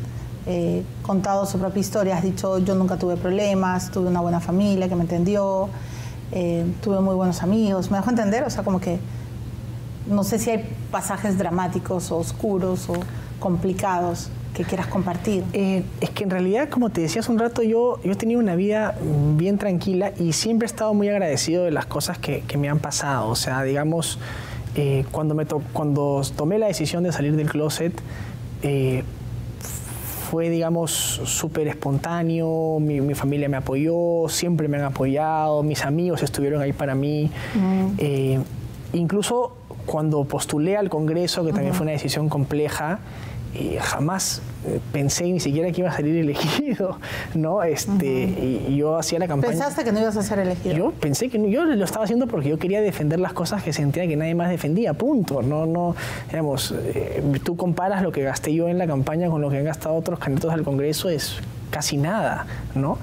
Speaker 1: eh, contado su propia historia, has dicho, yo nunca tuve problemas, tuve una buena familia que me entendió, eh, tuve muy buenos amigos, ¿me dejo entender? O sea, como que no sé si hay pasajes dramáticos o oscuros o complicados que quieras compartir.
Speaker 2: Eh, es que en realidad, como te decía hace un rato, yo, yo he tenido una vida mm, bien tranquila y siempre he estado muy agradecido de las cosas que, que me han pasado. O sea, digamos, eh, cuando, me to- cuando tomé la decisión de salir del closet, eh, fue, digamos, súper espontáneo, mi, mi familia me apoyó, siempre me han apoyado, mis amigos estuvieron ahí para mí. Eh, incluso cuando postulé al Congreso, que también fue una decisión compleja, eh, jamás eh, pensé ni siquiera que iba a salir elegido, ¿no? Este, y, y yo hacía la campaña...
Speaker 1: ¿Pensaste que no ibas a ser elegido?
Speaker 2: Yo pensé que no, yo lo estaba haciendo porque yo quería defender las cosas que sentía que nadie más defendía, punto. No, no, digamos, eh, tú comparas lo que gasté yo en la campaña con lo que han gastado otros candidatos al Congreso, es casi nada, ¿no?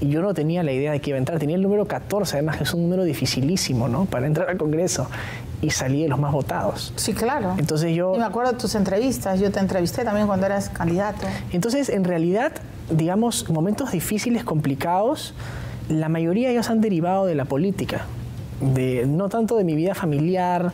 Speaker 2: Y yo no tenía la idea de que iba a entrar, tenía el número 14, además que es un número dificilísimo, ¿no? Para entrar al Congreso. Y salí de los más votados.
Speaker 1: Sí, claro.
Speaker 2: Entonces yo...
Speaker 1: Y me acuerdo de tus entrevistas, yo te entrevisté también cuando eras candidato.
Speaker 2: Entonces, en realidad, digamos, momentos difíciles, complicados, la mayoría de ellos han derivado de la política, de, no tanto de mi vida familiar.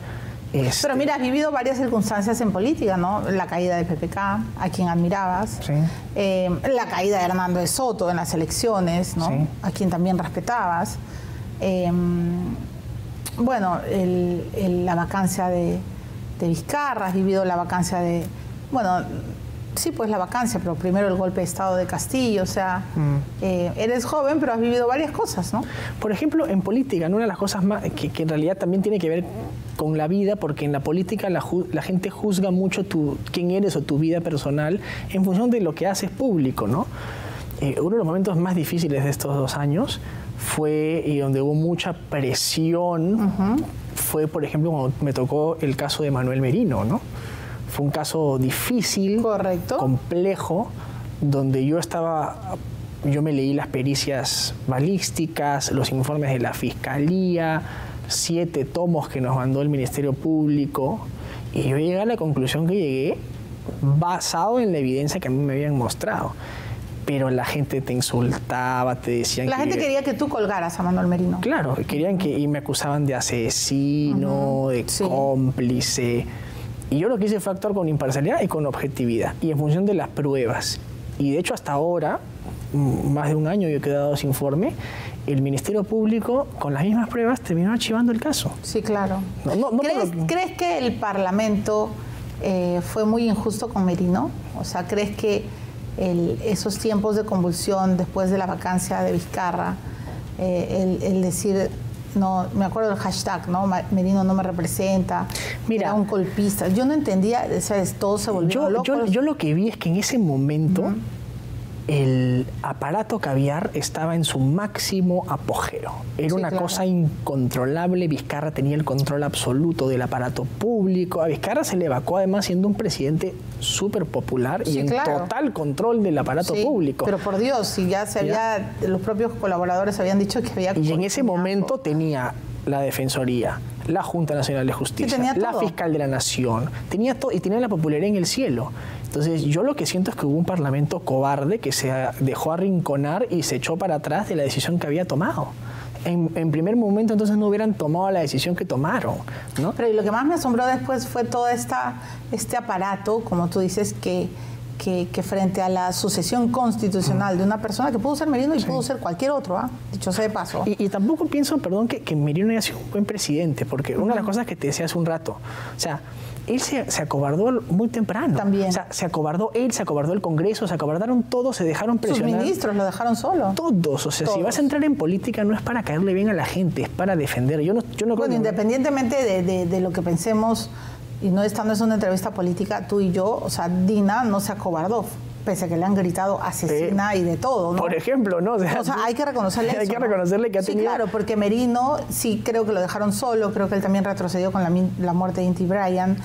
Speaker 2: este,
Speaker 1: Pero mira, has vivido varias circunstancias en política, ¿no? La caída de PPK, a quien admirabas.
Speaker 2: Sí.
Speaker 1: Eh, la caída de Hernando de Soto en las elecciones, ¿no?
Speaker 2: Sí.
Speaker 1: A quien también respetabas. Eh, bueno, el- el- la vacancia de, de Vizcarra, has vivido la vacancia de... Bueno, sí, pues la vacancia, pero primero el golpe de Estado de Castillo, o sea,
Speaker 2: Mm.
Speaker 1: eh, eres joven, pero has vivido varias cosas, ¿no?
Speaker 2: Por ejemplo, en política, ¿no? una de las cosas más que, que en realidad también tiene que ver con la vida, porque en la política la, ju- la gente juzga mucho tu, quién eres o tu vida personal en función de lo que haces público, ¿no? Eh, uno de los momentos más difíciles de estos dos años fue, y donde hubo mucha presión, fue, por ejemplo, cuando me tocó el caso de Manuel Merino, ¿no? Fue un caso difícil,
Speaker 1: Correcto.
Speaker 2: complejo, donde yo estaba, yo me leí las pericias balísticas, los informes de la fiscalía, siete tomos que nos mandó el Ministerio Público, y yo llegué a la conclusión que llegué basado en la evidencia que a mí me habían mostrado. Pero la gente te insultaba, te decían
Speaker 1: La
Speaker 2: que...
Speaker 1: gente quería que tú colgaras a Manuel Merino.
Speaker 2: Claro, querían que y me acusaban de asesino, de
Speaker 1: sí.
Speaker 2: cómplice. Y yo lo que hice fue actuar con imparcialidad y con objetividad y en función de las pruebas. Y de hecho hasta ahora, mm, más de un año yo he quedado sin informe, el Ministerio Público con las mismas pruebas terminó archivando el caso.
Speaker 1: Sí, claro.
Speaker 2: No, no, no por
Speaker 1: ¿Crees, crees que el Parlamento eh, fue muy injusto con Merino? O sea, ¿crees que el- esos tiempos de convulsión después de la vacancia de Vizcarra, eh, el, el decir, no, me acuerdo del hashtag, ¿no? Merino no me representa,
Speaker 2: Mira.
Speaker 1: era un golpista. Yo no entendía, o sea, todos se volvieron
Speaker 2: yo,
Speaker 1: locos.
Speaker 2: yo, yo lo que vi es que en ese momento el aparato caviar estaba en su máximo apogeo. Era
Speaker 1: Sí,
Speaker 2: una
Speaker 1: claro.
Speaker 2: cosa incontrolable. Vizcarra tenía el control absoluto del aparato público. A Vizcarra se le evacuó además siendo un presidente súper popular y en
Speaker 1: claro.
Speaker 2: total control del aparato
Speaker 1: Sí,
Speaker 2: público.
Speaker 1: Pero por Dios, si ya se había, los propios colaboradores habían dicho que había...
Speaker 2: Y en ese momento tenía la Defensoría, la Junta Nacional de Justicia, la Fiscal de la Nación, tenía todo y tenía la popularidad en el cielo. Entonces yo lo que siento es que hubo un parlamento cobarde que se dejó arrinconar y se echó para atrás de la decisión que había tomado. En, primer momento entonces no hubieran tomado la decisión que tomaron. ¿no?
Speaker 1: Pero y lo que más me asombró después fue todo esta, este aparato, como tú dices, que que, frente a la sucesión constitucional de una persona que pudo ser Merino y pudo ser cualquier otro, ¿ah? dicho sea de paso.
Speaker 2: Y, tampoco pienso, perdón, que, que Merino haya sido un buen presidente, porque una de las cosas que te decía hace un rato, o sea, él se, acobardó muy temprano.
Speaker 1: También.
Speaker 2: O sea, se acobardó él, se acobardó el Congreso, se acobardaron todos, se dejaron presionar.
Speaker 1: Sus ministros lo dejaron solo.
Speaker 2: Todos. O sea, si vas a entrar en política no es para caerle bien a la gente, es para defender. Yo no, yo no
Speaker 1: bueno, independientemente de, de lo que pensemos y no estando en una entrevista política, tú y yo, o sea, Dina no se acobardó, pese a que le han gritado asesina y de todo, ¿no?
Speaker 2: Por ejemplo, ¿no?
Speaker 1: O sea, hay que reconocerle
Speaker 2: Hay que reconocerle que ha
Speaker 1: sí, claro, porque Merino sí creo que lo dejaron solo, creo que él también retrocedió con la, la muerte de Inti Bryan,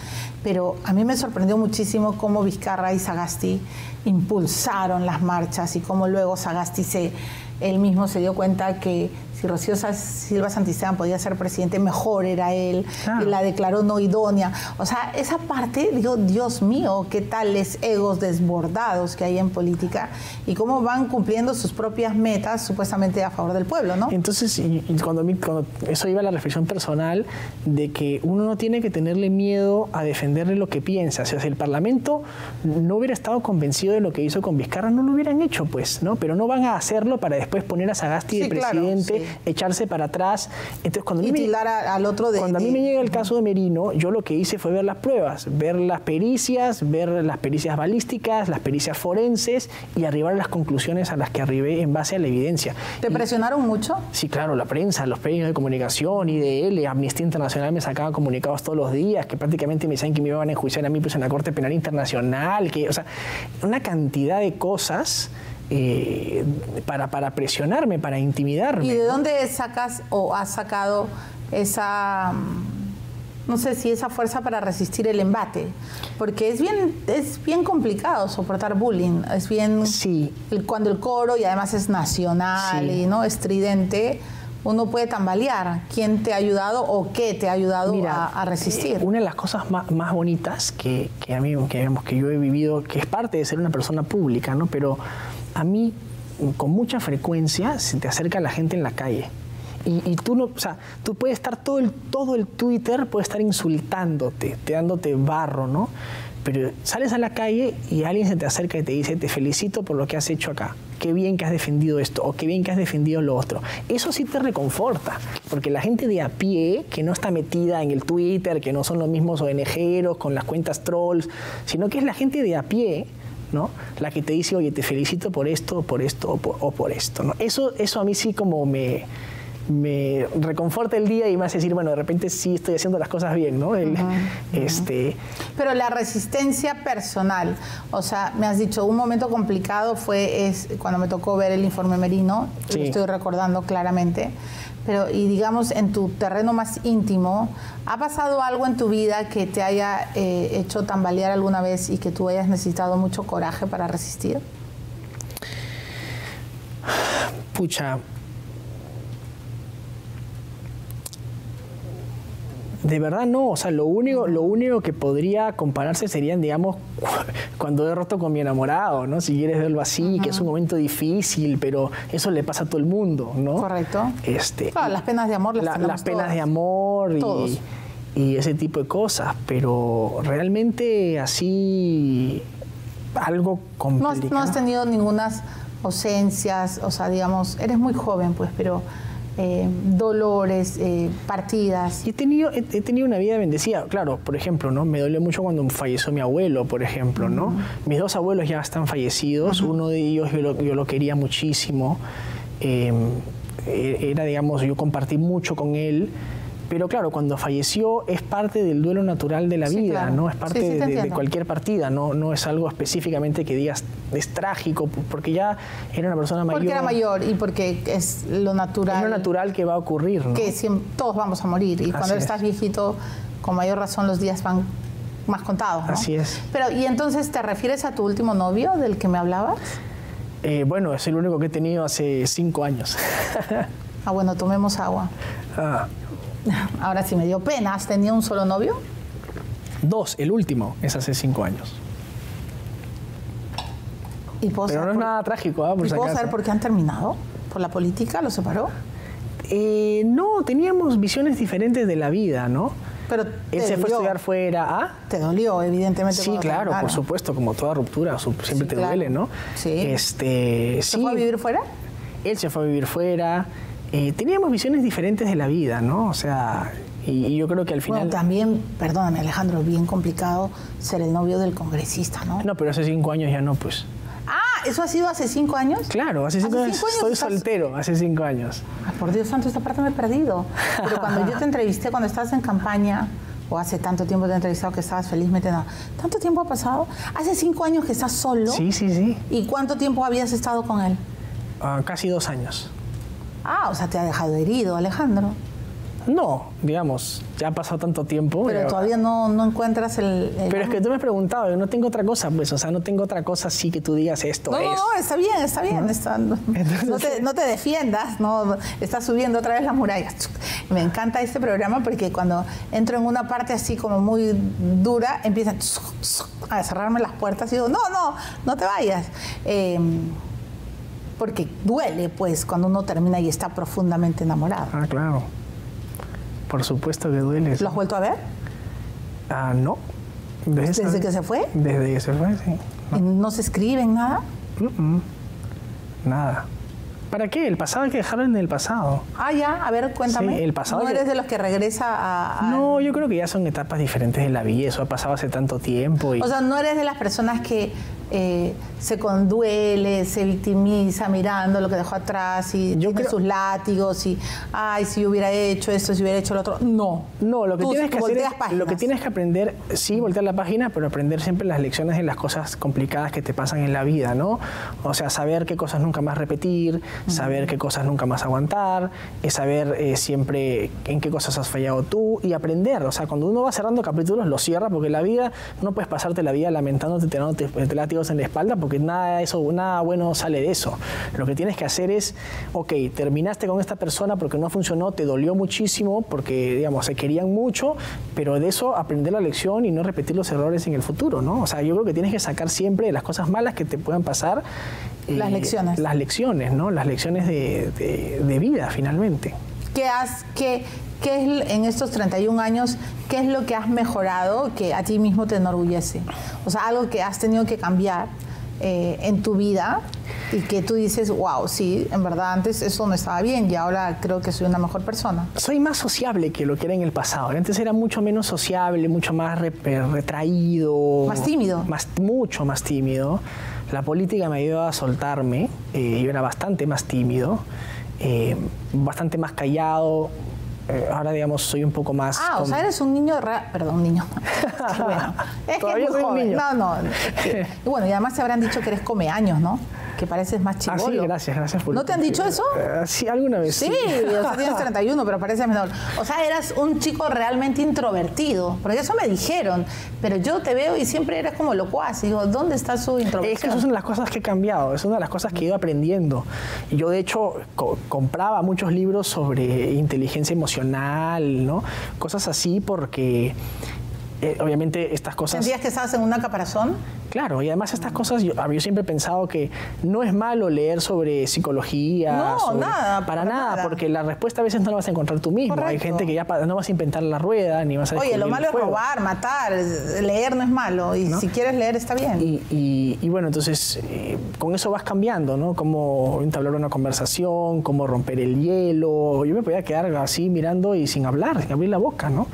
Speaker 1: pero a mí me sorprendió muchísimo cómo Vizcarra y Sagasti impulsaron las marchas y cómo luego Sagasti se él mismo se dio cuenta que si Rocío Silva Santisteban podía ser presidente, mejor era él, y la declaró no idónea. O sea, esa parte, digo, Dios mío, qué tales egos desbordados que hay en política y cómo van cumpliendo sus propias metas supuestamente a favor del pueblo, ¿no?
Speaker 2: Entonces, cuando, cuando eso iba a la reflexión personal de que uno no tiene que tenerle miedo a defenderle lo que piensa. O sea, si el Parlamento no hubiera estado convencido de lo que hizo con Vizcarra, no lo hubieran hecho, pues, ¿no? Pero no van a hacerlo para después poner a Sagasti de presidente echarse para atrás. Entonces, cuando
Speaker 1: y a mí me, al otro de,
Speaker 2: Cuando a mí me llega el caso de Merino, yo lo que hice fue ver las pruebas, ver las pericias, ver las pericias balísticas, las pericias forenses y arribar a las conclusiones a las que arribé en base a la evidencia.
Speaker 1: ¿Te presionaron mucho?
Speaker 2: Sí, claro, la prensa, los medios de comunicación, IDL, Amnistía Internacional me sacaban comunicados todos los días, que prácticamente me decían que me iban a enjuiciar a mí pues, en la Corte Penal Internacional, que, o sea, una cantidad de cosas eh, para, para presionarme, para intimidarme.
Speaker 1: ¿Y de dónde sacas o has sacado esa, mm, no sé si esa fuerza para resistir el embate? Porque es bien, es bien complicado soportar bullying, es bien...
Speaker 2: Sí.
Speaker 1: cuando el coro, y además es nacional y no estridente, uno puede tambalear. ¿Quién te ha ayudado o qué te ha ayudado a, resistir?
Speaker 2: Eh, una de las cosas más, bonitas que, que, a mí, que, que yo he vivido, que es parte de ser una persona pública, ¿no? Pero a mí con mucha frecuencia se te acerca la gente en la calle. Y, tú no, o sea, tú puedes estar todo el, todo el Twitter, puede estar insultándote, te dándote barro, ¿no? Pero sales a la calle y alguien se te acerca y te dice, te felicito por lo que has hecho acá, qué bien que has defendido esto o qué bien que has defendido lo otro. Eso sí te reconforta, porque la gente de a pie, que no está metida en el Twitter, que no son los mismos ONGeros con las cuentas trolls, sino que es la gente de a pie, ¿no? La que te dice, oye, te felicito por esto, por esto o por, esto. Eso, eso a mí sí como me, me reconforta el día y me hace decir, bueno, de repente sí estoy haciendo las cosas bien, ¿no? este...
Speaker 1: Pero la resistencia personal, o sea, me has dicho, un momento complicado fue es cuando me tocó ver el informe Merino, lo estoy recordando claramente, pero y digamos en tu terreno más íntimo, ¿ha pasado algo en tu vida que te haya eh, hecho tambalear alguna vez y que tú hayas necesitado mucho coraje para resistir?
Speaker 2: Pucha, De verdad no, o sea, lo único, lo único que podría compararse serían, digamos, cuando he roto con mi enamorado, ¿no? Si quieres verlo así, que es un momento difícil, pero eso le pasa a todo el mundo, ¿no?
Speaker 1: Correcto.
Speaker 2: Este,
Speaker 1: las penas de amor las
Speaker 2: Las penas de amor y, y, ese tipo de cosas, pero realmente así algo complicado.
Speaker 1: No, no has tenido ninguna ausencias, o sea, digamos, eres muy joven, pues, pero eh, dolores, eh, partidas.
Speaker 2: he tenido, he, tenido una vida bendecida. Claro, por ejemplo, ¿no? Me dolió mucho cuando falleció mi abuelo, por ejemplo, ¿no? Mis dos abuelos ya están fallecidos. Uno de ellos yo lo, quería muchísimo. Eh, e, era, digamos, yo compartí mucho con él. Pero claro, cuando falleció es parte del duelo natural de la vida, ¿no? Es parte de, cualquier partida, no, no es algo específicamente que digas es trágico, porque ya era una persona mayor.
Speaker 1: Porque era mayor y porque es lo natural. Es
Speaker 2: lo natural que va a ocurrir, ¿no?
Speaker 1: Que todos vamos a morir y cuando estás viejito, con mayor razón los días van más contados, ¿no?
Speaker 2: Así es.
Speaker 1: Pero, ¿y entonces te refieres a tu último novio del que me hablabas?
Speaker 2: Eh, bueno, es el único que he tenido hace cinco años.
Speaker 1: ah, bueno, tomemos agua.
Speaker 2: Ah.
Speaker 1: Ahora sí me dio pena. ¿Has tenido un solo novio?
Speaker 2: Dos, el último es hace cinco años.
Speaker 1: ¿Y puedo
Speaker 2: Pero no es nada trágico, ¿ah? Por
Speaker 1: ¿Y
Speaker 2: si
Speaker 1: puedo
Speaker 2: acaso.
Speaker 1: saber por qué han terminado? ¿Por la política? ¿Lo separó?
Speaker 2: Eh, no, teníamos visiones diferentes de la vida, ¿no?
Speaker 1: Pero
Speaker 2: Él se fue a estudiar fuera. ¿Ah?
Speaker 1: Te dolió, evidentemente.
Speaker 2: Sí, claro, por supuesto, como toda ruptura, siempre
Speaker 1: Sí,
Speaker 2: te
Speaker 1: claro.
Speaker 2: duele, ¿no?
Speaker 1: Sí.
Speaker 2: Este,
Speaker 1: ¿Se
Speaker 2: sí,
Speaker 1: fue a vivir fuera?
Speaker 2: Él se fue a vivir fuera. Eh, teníamos visiones diferentes de la vida, ¿no? O sea, y, y yo creo que al final...
Speaker 1: Bueno, también, perdóname Alejandro, bien complicado ser el novio del congresista, ¿no?
Speaker 2: No, pero hace cinco años ya no, pues.
Speaker 1: Ah, ¿eso ha sido hace cinco años?
Speaker 2: Claro, hace cinco
Speaker 1: Hace
Speaker 2: años
Speaker 1: cinco años
Speaker 2: estoy
Speaker 1: estás-
Speaker 2: soltero, hace cinco años.
Speaker 1: Ay, por Dios santo, esta parte me he perdido. Pero cuando yo te entrevisté, cuando estabas en campaña, o hace tanto tiempo te he entrevistado que estabas felizmente, no. ¿Tanto tiempo ha pasado? Hace cinco años que estás solo.
Speaker 2: Sí, sí, sí.
Speaker 1: ¿Y cuánto tiempo habías estado con él?
Speaker 2: Ah, casi dos años.
Speaker 1: Ah, o sea, te ha dejado herido, Alejandro.
Speaker 2: No, digamos, ya ha pasado tanto tiempo.
Speaker 1: Pero todavía no, no encuentras el... el-
Speaker 2: Pero es que tú me has preguntado, yo no tengo otra cosa, pues, o sea, no tengo otra cosa así que tú digas esto
Speaker 1: No,
Speaker 2: es.
Speaker 1: no, no, está bien, está bien. está- no,
Speaker 2: Entonces-
Speaker 1: no te, no te defiendas, no, estás subiendo otra vez la muralla. Me encanta este programa porque cuando entro en una parte así como muy dura, empiezan a cerrarme las puertas y digo, no, no, no te vayas. Eh, porque duele, pues, cuando uno termina y está profundamente enamorado.
Speaker 2: Ah, claro. Por supuesto que duele.
Speaker 1: ¿Lo has vuelto a ver?
Speaker 2: Ah, no. Desde,
Speaker 1: ¿Desde que se fue?
Speaker 2: Desde que se fue, sí.
Speaker 1: ¿Y ¿No se escriben nada?
Speaker 2: Nada. ¿Para qué? El pasado hay que dejarlo en el pasado.
Speaker 1: Ah, ya, a ver, cuéntame.
Speaker 2: Sí, el pasado
Speaker 1: ¿No eres de los que regresa a- a,
Speaker 2: No, yo creo que ya son etapas diferentes de la vida. Eso ha pasado hace tanto tiempo. Y...
Speaker 1: O sea, no eres de las personas que eh, se conduele, se victimiza mirando lo que dejó atrás y
Speaker 2: Yo
Speaker 1: tiene
Speaker 2: creo-
Speaker 1: sus látigos y, ay, si yo hubiera hecho esto, si hubiera hecho lo otro. No.
Speaker 2: No, lo que
Speaker 1: Tú
Speaker 2: tienes que hacer es, lo que tienes que aprender, sí, voltear la página, pero aprender siempre las lecciones de las cosas complicadas que te pasan en la vida, ¿no? O sea, saber qué cosas nunca más repetir, saber qué cosas nunca más aguantar, es saber eh, siempre en qué cosas has fallado tú y aprender. O sea, cuando uno va cerrando capítulos, lo cierra, porque la vida, no puedes pasarte la vida lamentándote, tirándote eh, látigos en la espalda, porque nada, de eso, nada bueno sale de eso. Lo que tienes que hacer es, ok, terminaste con esta persona porque no funcionó, te dolió muchísimo, porque, digamos, se querían mucho, pero de eso aprender la lección y no repetir los errores en el futuro, ¿no? O sea, yo creo que tienes que sacar siempre de las cosas malas que te puedan pasar. eh,
Speaker 1: Las lecciones.
Speaker 2: Las lecciones, ¿no? Las lecciones de, de- de vida, finalmente.
Speaker 1: ¿Qué, has, qué, qué es en estos 31 años, qué es lo que has mejorado que a ti mismo te enorgullece? O sea, algo que has tenido que cambiar eh, en tu vida y que tú dices, wow, sí, en verdad antes eso no estaba bien y ahora creo que soy una mejor persona.
Speaker 2: soy más sociable que lo que era en el pasado. Antes era mucho menos sociable, mucho más re- eh, retraído.
Speaker 1: Más tímido.
Speaker 2: Más, mucho más tímido. La política me ayudó a soltarme. eh, yo era bastante más tímido, eh, bastante más callado. Eh, ahora, digamos, soy un poco más...
Speaker 1: Ah, o sea, eres un niño, ra- perdón, un niño. Bueno. Es que es muy
Speaker 2: soy un niño.
Speaker 1: No, no. es que- y bueno, y además te habrán dicho que eres come años, ¿no? Que pareces más
Speaker 2: Ah,
Speaker 1: chivolo.
Speaker 2: sí, gracias, gracias por
Speaker 1: ¿No te han dicho eso?
Speaker 2: Eh, sí, alguna vez.
Speaker 1: Sí, o sea, tienes 31, pero pareces menor. O sea, eras un chico realmente introvertido, porque eso me dijeron. Pero yo te veo y siempre eres como locuaz. Y digo, ¿dónde está su introversión?
Speaker 2: Es que esas son las cosas que he cambiado, es una de las cosas que he ido aprendiendo. Y Yo, de hecho, co- compraba muchos libros sobre inteligencia emocional, ¿no? Cosas así porque, eh, obviamente, estas cosas...
Speaker 1: ¿Sentías que estabas en una caparazón?
Speaker 2: Claro, y además estas cosas, yo, yo siempre he pensado que no es malo leer sobre psicología.
Speaker 1: No,
Speaker 2: sobre-
Speaker 1: nada,
Speaker 2: Para
Speaker 1: para
Speaker 2: nada,
Speaker 1: nada.
Speaker 2: porque la respuesta a veces no la vas a encontrar tú mismo. Hay gente que ya no vas a inventar la rueda, ni vas a
Speaker 1: Oye, lo malo es robar, matar. Leer no es malo. Y si quieres leer, está bien.
Speaker 2: Y, y- y bueno, entonces eh, con eso vas cambiando, ¿no? Cómo entablar una conversación, cómo romper el hielo. Yo me podía quedar así mirando y sin hablar, sin abrir la boca, ¿no?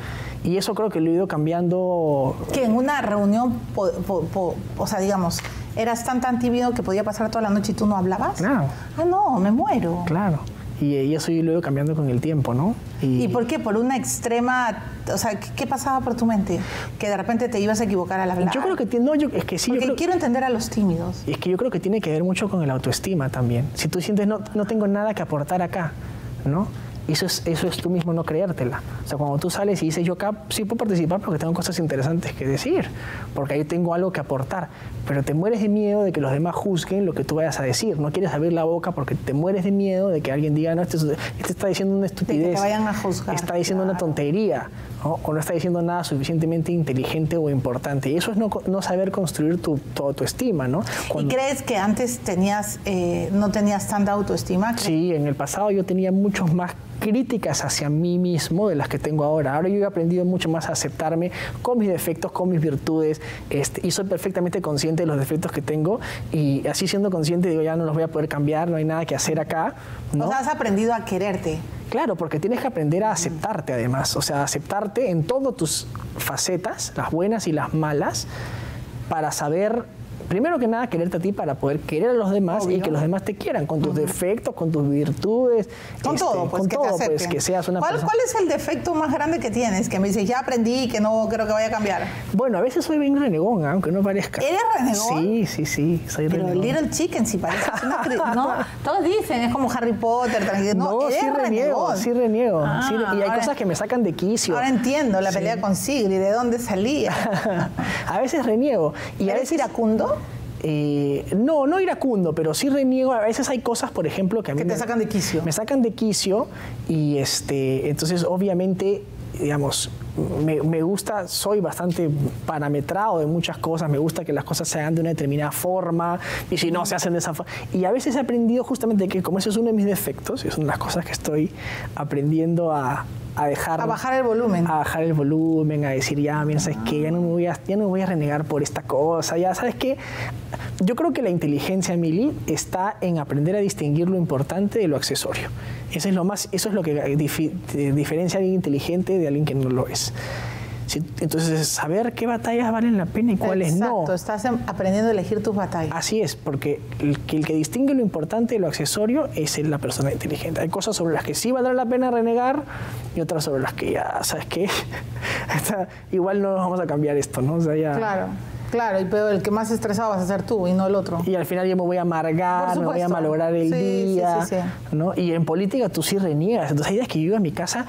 Speaker 2: Y eso creo que lo he ido cambiando.
Speaker 1: que en una reunión, po- po- po- o sea, digamos, eras tan tan tímido que podía pasar toda la noche y tú no hablabas.
Speaker 2: Claro.
Speaker 1: Ah, no, me muero.
Speaker 2: Claro. Y, y eso yo lo he ido cambiando con el tiempo, ¿no?
Speaker 1: ¿Y por qué? Por una extrema, o sea, ¿qué, qué pasaba por tu mente? Que de repente te ibas a equivocar al hablar.
Speaker 2: Yo creo que no, yo, es que sí, yo
Speaker 1: Porque
Speaker 2: creo,
Speaker 1: quiero entender a los tímidos.
Speaker 2: es que yo creo que tiene que ver mucho con el autoestima también. Si tú sientes no, no tengo nada que aportar acá, ¿no? Eso es, eso es tú mismo no creértela. O sea, cuando tú sales y dices, yo acá sí puedo participar porque tengo cosas interesantes que decir, porque ahí tengo algo que aportar, pero te mueres de miedo de que los demás juzguen lo que tú vayas a decir. No quieres abrir la boca porque te mueres de miedo de que alguien diga, no, este, este está diciendo una estupidez.
Speaker 1: que te vayan a juzgar.
Speaker 2: Está diciendo una tontería. o no está diciendo nada suficientemente inteligente o importante. Y eso es no, no saber construir tu, tu autoestima, ¿no?
Speaker 1: ¿Y crees que antes tenías, eh, no tenías tanta autoestima?
Speaker 2: Sí, en el pasado yo tenía muchos más críticas hacia mí mismo de las que tengo ahora. Ahora yo he aprendido mucho más a aceptarme con mis defectos, con mis virtudes, este, y soy perfectamente consciente de los defectos que tengo, y así siendo consciente digo, ya no los voy a poder cambiar, no hay nada que hacer acá. ¿no?
Speaker 1: O sea, has aprendido a quererte.
Speaker 2: Claro, porque tienes que aprender a aceptarte además, o sea, aceptarte en todas tus facetas, las buenas y las malas, para saber primero que nada, quererte a ti para poder querer a los demás y que los demás te quieran, con tus defectos, con tus virtudes.
Speaker 1: Con todo, este, pues, con que todo, pues,
Speaker 2: que seas una
Speaker 1: ¿Cuál,
Speaker 2: persona.
Speaker 1: ¿Cuál es el defecto más grande que tienes? Que me dices, ya aprendí y que no creo que vaya a cambiar.
Speaker 2: Bueno, a veces soy bien renegón, ¿ah? aunque no parezca.
Speaker 1: ¿Eres renegón?
Speaker 2: Sí, sí, sí, soy
Speaker 1: Pero
Speaker 2: renegón.
Speaker 1: Little Chicken sí parece. ¿no? Todos dicen, es como Harry Potter. tranquilo. No,
Speaker 2: No,
Speaker 1: eres
Speaker 2: sí reniego,
Speaker 1: renegón.
Speaker 2: sí reniego.
Speaker 1: Ah,
Speaker 2: sí, y hay
Speaker 1: ahora-
Speaker 2: cosas que me sacan de quicio.
Speaker 1: Ahora entiendo la pelea con Sigrid, ¿de dónde salía?
Speaker 2: a veces reniego. Y a
Speaker 1: ¿Eres
Speaker 2: veces
Speaker 1: iracundo?
Speaker 2: Eh, no, no iracundo, pero sí reniego. A veces hay cosas, por ejemplo, que a mí
Speaker 1: Que te
Speaker 2: me-
Speaker 1: sacan de quicio.
Speaker 2: Me sacan de quicio y este, entonces obviamente, digamos, me, me gusta, soy bastante parametrado de muchas cosas, me gusta que las cosas se hagan de una determinada forma y si no se hacen de esa forma. Y a veces he aprendido justamente que como eso es uno de mis defectos, y es una de las cosas que estoy aprendiendo a, a dejar...
Speaker 1: A bajar el volumen.
Speaker 2: A bajar el volumen, a decir, ya, mira, ¿sabes qué? Ya no, me voy a, ya no me voy a renegar por esta cosa, ya, ¿sabes qué? Yo creo que la inteligencia, Mili, está en aprender a distinguir lo importante de lo accesorio. Eso es lo, más, eso es lo que eh, diferencia a alguien inteligente de alguien que no lo es. Entonces, saber qué batallas valen la pena y cuáles
Speaker 1: Exacto,
Speaker 2: no.
Speaker 1: estás em- aprendiendo a elegir tus batallas.
Speaker 2: Así es, porque el que, el que distingue lo importante de lo accesorio es la persona inteligente. Hay cosas sobre las que sí valdrá la pena renegar y otras sobre las que ya, ¿sabes qué? Igual no vamos a cambiar esto, ¿no? O sea, ya-
Speaker 1: Claro, claro, y pero el que más estresado vas a ser tú y no el otro.
Speaker 2: Y al final yo me voy a amargar, me voy a malograr el
Speaker 1: sí,
Speaker 2: día.
Speaker 1: sí, sí.
Speaker 2: ¿no? Y en política tú sí reniegas. Entonces hay días que yo iba a mi casa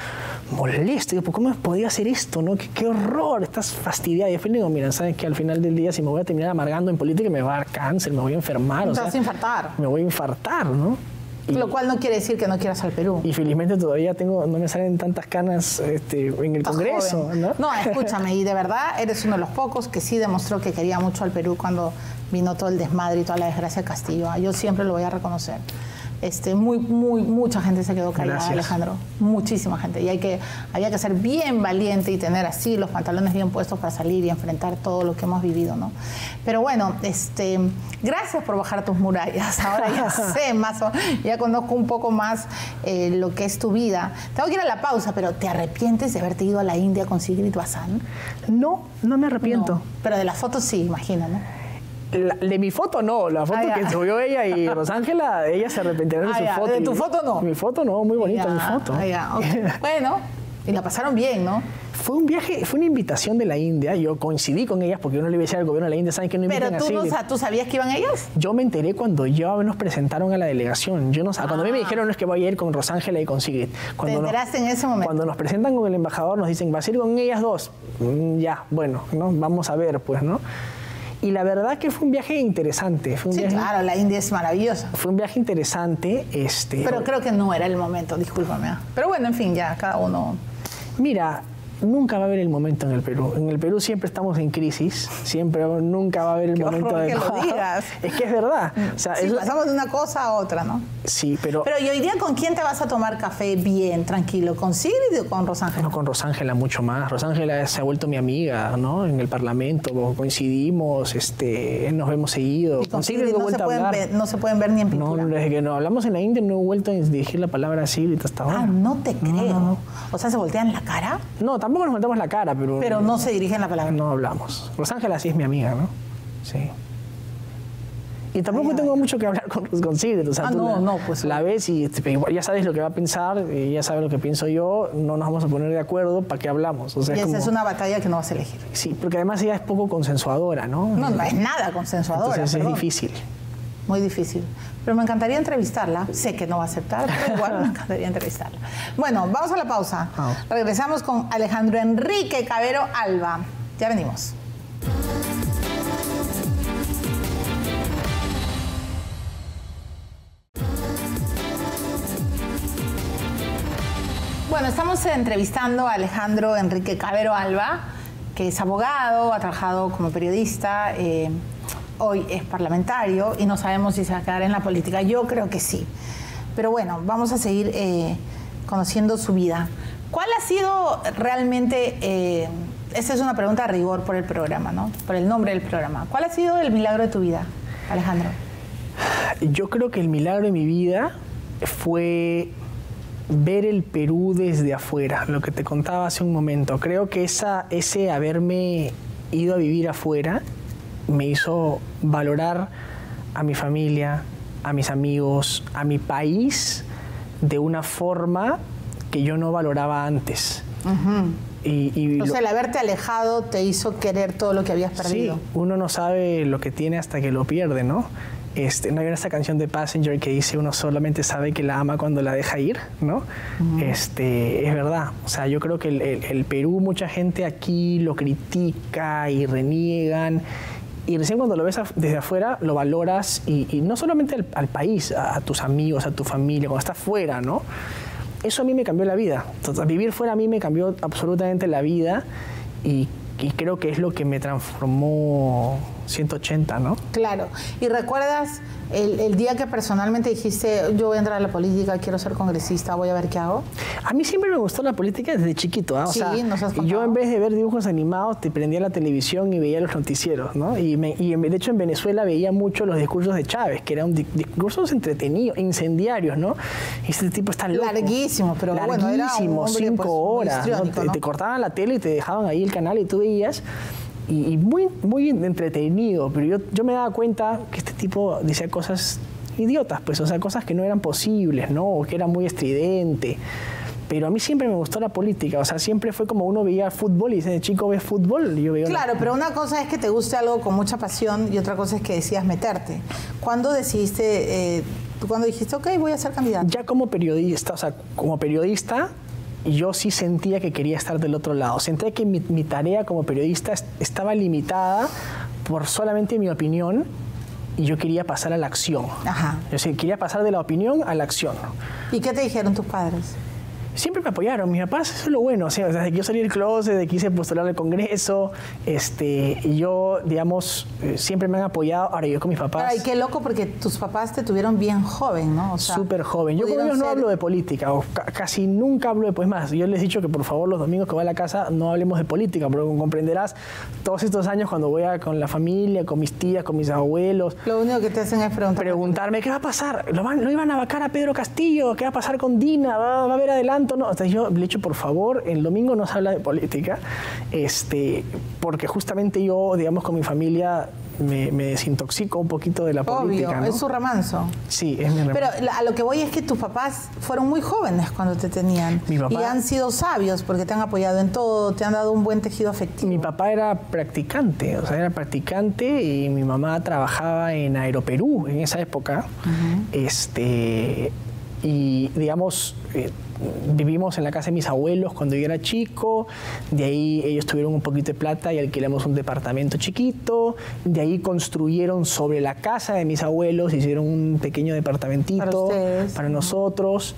Speaker 2: molesto. Digo, ¿por ¿cómo podía hacer esto? ¿no? ¿Qué, qué horror, estás fastidiada. Y después le digo, mira, sabes que al final del día si me voy a terminar amargando en política me va a dar cáncer, me voy a enfermar. Sea,
Speaker 1: vas a infartar.
Speaker 2: Me voy a infartar, ¿no? Y,
Speaker 1: Lo cual no quiere decir que no quieras al Perú.
Speaker 2: y felizmente todavía tengo, no me salen tantas canas este, en el
Speaker 1: Estás
Speaker 2: Congreso,
Speaker 1: joven.
Speaker 2: ¿no?
Speaker 1: No, escúchame, y de verdad eres uno de los pocos que sí demostró que quería mucho al Perú cuando vino todo el desmadre y toda la desgracia de Castillo. Ah, Yo siempre lo voy a reconocer. Este, muy, muy, mucha gente se quedó callada,
Speaker 2: Gracias.
Speaker 1: Alejandro. Muchísima gente. Y hay que, había que ser bien valiente y tener así los pantalones bien puestos para salir y enfrentar todo lo que hemos vivido, ¿no? Pero bueno, este, gracias por bajar tus murallas. Ahora ya sé más, o- ya conozco un poco más eh, lo que es tu vida. Tengo que ir a la pausa, pero ¿te arrepientes de haberte ido a la India con Sigrid Bazán?
Speaker 2: No, no me arrepiento.
Speaker 1: No, pero de las fotos sí, imagino, ¿no?
Speaker 2: La- de mi foto no, la foto
Speaker 1: Ah,
Speaker 2: que subió ella y Rosángela, ella se arrepentirá de
Speaker 1: Ah,
Speaker 2: su
Speaker 1: ya,
Speaker 2: foto.
Speaker 1: de tu foto no.
Speaker 2: Mi foto no, muy bonita
Speaker 1: Ya,
Speaker 2: mi foto.
Speaker 1: ah. Bueno, y la pasaron bien, ¿no?
Speaker 2: Fue un viaje, fue una invitación de la India, yo coincidí con ellas porque yo no le iba a decir al gobierno de la India, ¿saben que no
Speaker 1: Pero
Speaker 2: inviten
Speaker 1: tú, no,
Speaker 2: así?
Speaker 1: sa- ¿tú sabías que iban ellos?
Speaker 2: Yo me enteré cuando ya nos presentaron a la delegación. Yo no, Cuando a mí me dijeron no es que voy a ir con Rosángela y con Sigrid. Cuando.
Speaker 1: ¿Te enteraste en ese momento?
Speaker 2: Cuando nos presentan con el embajador nos dicen, vas a ir con ellas dos. Mm, ya, bueno, ¿no? vamos a ver, pues, ¿no? Y la verdad que fue un viaje interesante. Fue un,
Speaker 1: Sí,
Speaker 2: viaje,
Speaker 1: claro, la India es maravillosa.
Speaker 2: fue un viaje interesante. Este,
Speaker 1: Pero creo que no era el momento, discúlpame. ah. Pero bueno, en fin, ya cada uno.
Speaker 2: Mira, nunca va a haber el momento en el Perú. En el Perú siempre estamos en crisis, siempre, nunca va a haber el
Speaker 1: Qué
Speaker 2: momento
Speaker 1: horror que lo digas.
Speaker 2: Es que es verdad. O sea,
Speaker 1: Sí,
Speaker 2: eso-
Speaker 1: pasamos de una cosa a otra, ¿no?
Speaker 2: sí, pero,
Speaker 1: Pero ¿y hoy día con quién te vas a tomar café bien, tranquilo? ¿Con Sigrid o con Rosángela?
Speaker 2: no, con Rosángela mucho más. Rosángela se ha vuelto mi amiga, ¿no? En el Parlamento coincidimos, este, nos hemos seguido.
Speaker 1: Y con
Speaker 2: Sigrid
Speaker 1: Sigrid
Speaker 2: no
Speaker 1: no se, pueden ver, no se pueden ver ni en
Speaker 2: No,
Speaker 1: pintura.
Speaker 2: desde que nos hablamos en la India no he vuelto a dirigir la palabra a Sigrid hasta ahora.
Speaker 1: Ah, no te creo.
Speaker 2: no, no.
Speaker 1: O sea, ¿se voltean la cara?
Speaker 2: No, tampoco nos matamos la cara, pero,
Speaker 1: Pero no se dirigen la palabra.
Speaker 2: no hablamos. Rosángela sí es mi amiga, ¿no? Sí. Y tampoco
Speaker 1: Ay,
Speaker 2: tengo mucho que hablar con, con Sigrid. O sea,
Speaker 1: Ah,
Speaker 2: tú
Speaker 1: no,
Speaker 2: la,
Speaker 1: no, pues.
Speaker 2: la ves y este, ya sabes lo que va a pensar, y ya sabes lo que pienso yo, no nos vamos a poner de acuerdo, ¿para qué hablamos? O sea,
Speaker 1: y
Speaker 2: es
Speaker 1: esa
Speaker 2: como-
Speaker 1: es una batalla que no vas a elegir.
Speaker 2: Sí, porque además ella es poco consensuadora, ¿no?
Speaker 1: No, no es nada consensuadora.
Speaker 2: Entonces es difícil.
Speaker 1: muy difícil. Pero me encantaría entrevistarla. Sé que no va a aceptar, pero igual me encantaría entrevistarla. Bueno, vamos a la pausa. Regresamos con Alejandro Enrique Cabero Alba. Ya venimos. Bueno, estamos entrevistando a Alejandro Enrique Cabero Alba, que es abogado, ha trabajado como periodista, eh, hoy es parlamentario y no sabemos si se va a quedar en la política. Yo creo que sí. Pero bueno, vamos a seguir eh, conociendo su vida. ¿Cuál ha sido realmente, eh, esta es una pregunta de rigor por el programa, ¿no? Por el nombre del programa. ¿Cuál ha sido el milagro de tu vida, Alejandro?
Speaker 2: Yo creo que el milagro de mi vida fue ver el Perú desde afuera, lo que te contaba hace un momento. Creo que esa, ese haberme ido a vivir afuera me hizo valorar a mi familia, a mis amigos, a mi país de una forma que yo no valoraba antes.
Speaker 1: y, o sea, el haberte alejado te hizo querer todo lo que habías perdido.
Speaker 2: Sí, uno no sabe lo que tiene hasta que lo pierde, ¿no? Este, no hay esta canción de Passenger que dice uno solamente sabe que la ama cuando la deja ir, ¿no? este, es verdad. O sea, yo creo que el, Perú, mucha gente aquí lo critica y reniegan. Y recién cuando lo ves desde afuera, lo valoras y, no solamente al, país, a, tus amigos, a tu familia, cuando estás fuera, ¿no? Eso a mí me cambió la vida. Entonces, vivir fuera a mí me cambió absolutamente la vida y y creo que es lo que me transformó 180, ¿no?
Speaker 1: Claro. ¿Y recuerdas el, día que personalmente dijiste, yo voy a entrar a la política, quiero ser congresista, voy a ver qué hago?
Speaker 2: A mí siempre me gustó la política desde chiquito. ¿ah?
Speaker 1: sí, nos has
Speaker 2: Yo en vez de ver dibujos animados, te prendía la televisión y veía los noticieros, ¿no? Y, de hecho en Venezuela veía mucho los discursos de Chávez, que eran discursos entretenidos, incendiarios, ¿no? Y este tipo está loco.
Speaker 1: Larguísimo, pero
Speaker 2: bueno,
Speaker 1: era
Speaker 2: un cinco pues, horas. ¿no? Te, cortaban la tele y te dejaban ahí el canal y tú veías y, muy, muy entretenido, pero yo, yo me daba cuenta que este tipo decía cosas idiotas, pues, o sea, cosas que no eran posibles, ¿no? O que era muy estridente. Pero a mí siempre me gustó la política, o sea, siempre fue como uno veía fútbol y dice, chico, ves fútbol, y yo veo...
Speaker 1: Claro, pero una cosa es que te guste algo con mucha pasión y otra cosa es que decías meterte. ¿Cuándo decidiste, eh, cuando dijiste, ok, voy a ser candidato?
Speaker 2: Ya como periodista, o sea, como periodista yo sí sentía que quería estar del otro lado. Sentía que mi, tarea como periodista estaba limitada por solamente mi opinión y yo quería pasar a la acción. Ajá. Yo quería pasar de la opinión a la acción.
Speaker 1: ¿Y qué te dijeron tus padres?
Speaker 2: Siempre me apoyaron. Mis papás, eso es lo bueno. O sea, desde que yo salí del closet, de que quise postular al Congreso, este, yo, digamos, eh, siempre me han apoyado. Ahora yo con mis papás.
Speaker 1: Ay, qué loco, porque tus papás te tuvieron bien joven, ¿no?
Speaker 2: Súper joven. Yo con ellos no hablo de política, o casi nunca hablo de, pues más, yo les he dicho que por favor los domingos que voy a la casa no hablemos de política, porque comprenderás, todos estos años cuando voy a, con la familia, con mis tías, con mis abuelos.
Speaker 1: Lo único que te hacen es preguntar.
Speaker 2: Preguntarme, ¿qué va a pasar? ¿Lo, van, ¿Lo iban a vacar a Pedro Castillo? ¿Qué va a pasar con Dina? ¿Va, va a haber adelante? No. Entonces yo le he dicho, por favor, el domingo no se habla de política, este, porque justamente yo, digamos, con mi familia me, desintoxico un poquito de la política.
Speaker 1: es su remanso.
Speaker 2: Sí, es mi remanso.
Speaker 1: Pero a lo que voy es que tus papás fueron muy jóvenes cuando te tenían. y han sido sabios porque te han apoyado en todo, te han dado un buen tejido afectivo.
Speaker 2: Mi papá era practicante, o sea, era practicante y mi mamá trabajaba en Aeroperú en esa época. Este y digamos, eh, vivimos en la casa de mis abuelos cuando yo era chico, de ahí ellos tuvieron un poquito de plata y alquilamos un departamento chiquito, de ahí construyeron sobre la casa de mis abuelos, hicieron un pequeño departamentito para, nosotros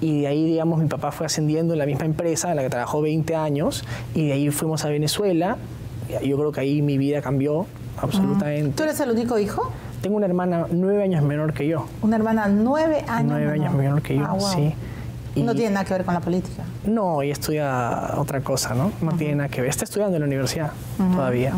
Speaker 2: y de ahí, digamos, mi papá fue ascendiendo en la misma empresa en la que trabajó 20 años y de ahí fuimos a Venezuela. Yo creo que ahí mi vida cambió absolutamente.
Speaker 1: ¿Tú eres el único hijo?
Speaker 2: Tengo una hermana nueve años menor que yo.
Speaker 1: Una hermana nueve años
Speaker 2: Nueve años menor que yo, ah, sí.
Speaker 1: Y no tiene nada que ver con la política.
Speaker 2: No, ella estudia otra cosa, ¿no? No tiene nada que ver. Está estudiando en la universidad todavía.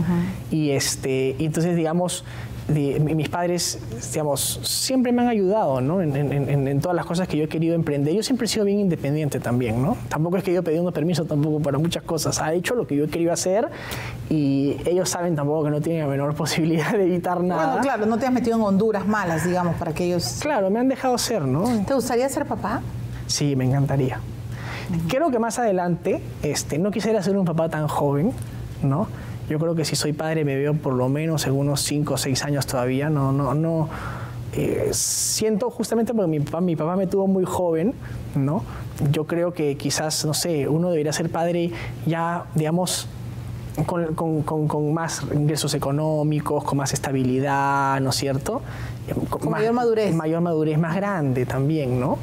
Speaker 2: Y este, y entonces, digamos, mis padres, digamos, siempre me han ayudado, ¿no? En, todas las cosas que yo he querido emprender. Yo siempre he sido bien independiente también, ¿no? Tampoco es que yo pedido permiso tampoco para muchas cosas. Ha hecho lo que yo he querido hacer y ellos saben tampoco que no tienen la menor posibilidad de evitar nada.
Speaker 1: Bueno, claro, no te has metido en Honduras malas, digamos, para que ellos...
Speaker 2: Claro, me han dejado ser, ¿no?
Speaker 1: ¿Te gustaría ser papá?
Speaker 2: Sí, me encantaría. Creo que más adelante, este, no quisiera ser un papá tan joven, ¿no? Yo creo que si soy padre me veo por lo menos en unos 5 o 6 años todavía, no, no, no, eh, siento justamente porque mi papá, mi papá me tuvo muy joven, ¿no? Yo creo que quizás, no sé, uno debería ser padre ya, digamos, con, con, con, con más ingresos económicos, con más estabilidad, ¿no es cierto?
Speaker 1: Con mayor madurez.
Speaker 2: Mayor madurez, más grande también, ¿no?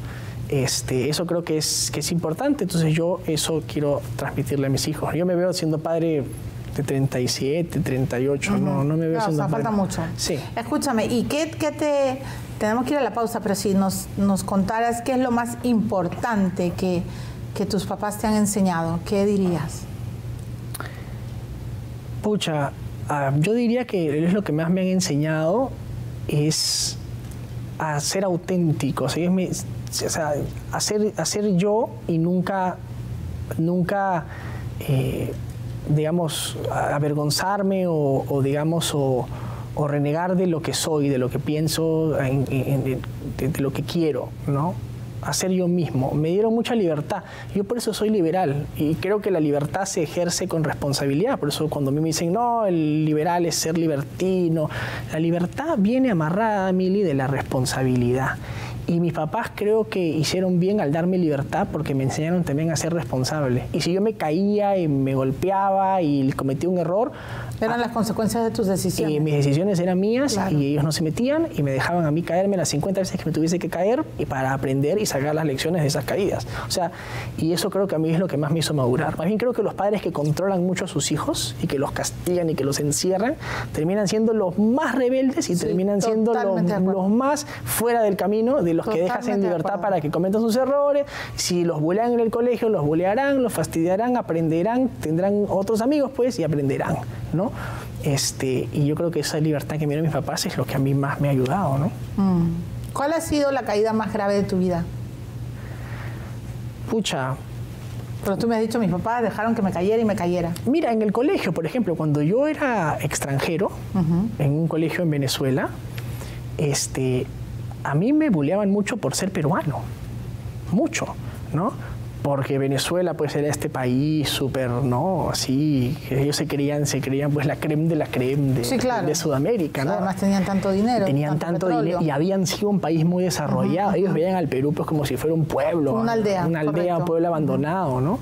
Speaker 2: Este, eso creo que es, que es importante, entonces yo eso quiero transmitirle a mis hijos. Yo me veo siendo padre de 37, 38, no, no me veo
Speaker 1: No, o
Speaker 2: siendo
Speaker 1: sea,
Speaker 2: padre.
Speaker 1: falta mucho.
Speaker 2: Sí.
Speaker 1: Escúchame, ¿y qué, qué te... Tenemos que ir a la pausa, pero si nos, nos contaras qué es lo más importante que, que tus papás te han enseñado, ¿qué dirías?
Speaker 2: Pucha, ah, yo diría que es lo que más me han enseñado es a ser auténticos, ellos me- o sea, a ser yo y nunca, nunca, eh, digamos, avergonzarme o, digamos, o, renegar de lo que soy, de lo que pienso, en- de, lo que quiero, ¿no? a ser yo mismo. Me dieron mucha libertad. Yo por eso soy liberal y creo que la libertad se ejerce con responsabilidad. Por eso cuando a mí me dicen, no, el liberal es ser libertino, la libertad viene amarrada, Mili, de la responsabilidad. Y mis papás creo que hicieron bien al darme libertad porque me enseñaron también a ser responsable. Y si yo me caía y me golpeaba y cometí un error,
Speaker 1: Eran las consecuencias de tus decisiones.
Speaker 2: y mis decisiones eran mías
Speaker 1: Claro.
Speaker 2: y ellos no se metían y me dejaban a mí caerme las 50 veces que me tuviese que caer y para aprender y sacar las lecciones de esas caídas. O sea, y eso creo que a mí es lo que más me hizo madurar. Más bien creo que los padres que controlan mucho a sus hijos y que los castigan y que los encierran, terminan siendo los más rebeldes y
Speaker 1: Sí,
Speaker 2: terminan siendo los, más fuera del camino de los que dejas en
Speaker 1: de
Speaker 2: libertad para que cometan sus errores. Si los bulean en el colegio, los bulearán, los fastidiarán, aprenderán, tendrán otros amigos, pues, y aprenderán, ¿no? Este, y yo creo que esa libertad que me dieron mis papás es lo que a mí más me ha ayudado, ¿no?
Speaker 1: Mm. ¿Cuál ha sido la caída más grave de tu vida?
Speaker 2: Pucha,
Speaker 1: Pero tú me has dicho, mis papás dejaron que me cayera y me cayera.
Speaker 2: mira, en el colegio, por ejemplo, cuando yo era extranjero, en un colegio en Venezuela, este, a mí me buleaban mucho por ser peruano, mucho, ¿no? Porque Venezuela pues era este país súper, ¿no? Así, que ellos se creían, se creían pues la creme de la creme de,
Speaker 1: Sí, claro.
Speaker 2: de Sudamérica, ¿no?
Speaker 1: Además tenían tanto dinero.
Speaker 2: tenían tanto dinero y habían sido un país muy desarrollado. Ellos veían al Perú pues como si fuera un pueblo,
Speaker 1: Una aldea,
Speaker 2: una aldea,
Speaker 1: correcto.
Speaker 2: un pueblo abandonado, ¿no?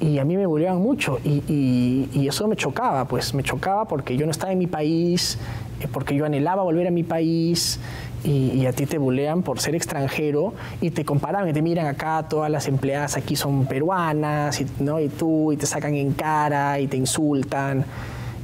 Speaker 2: Y a mí me bulleaban mucho y, y- y eso me chocaba, pues me chocaba porque yo no estaba en mi país, eh, porque yo anhelaba volver a mi país y, y a ti te bulean por ser extranjero y te comparan y te miran acá, todas las empleadas aquí son peruanas, y, ¿no? y tú, y te sacan en cara y te insultan.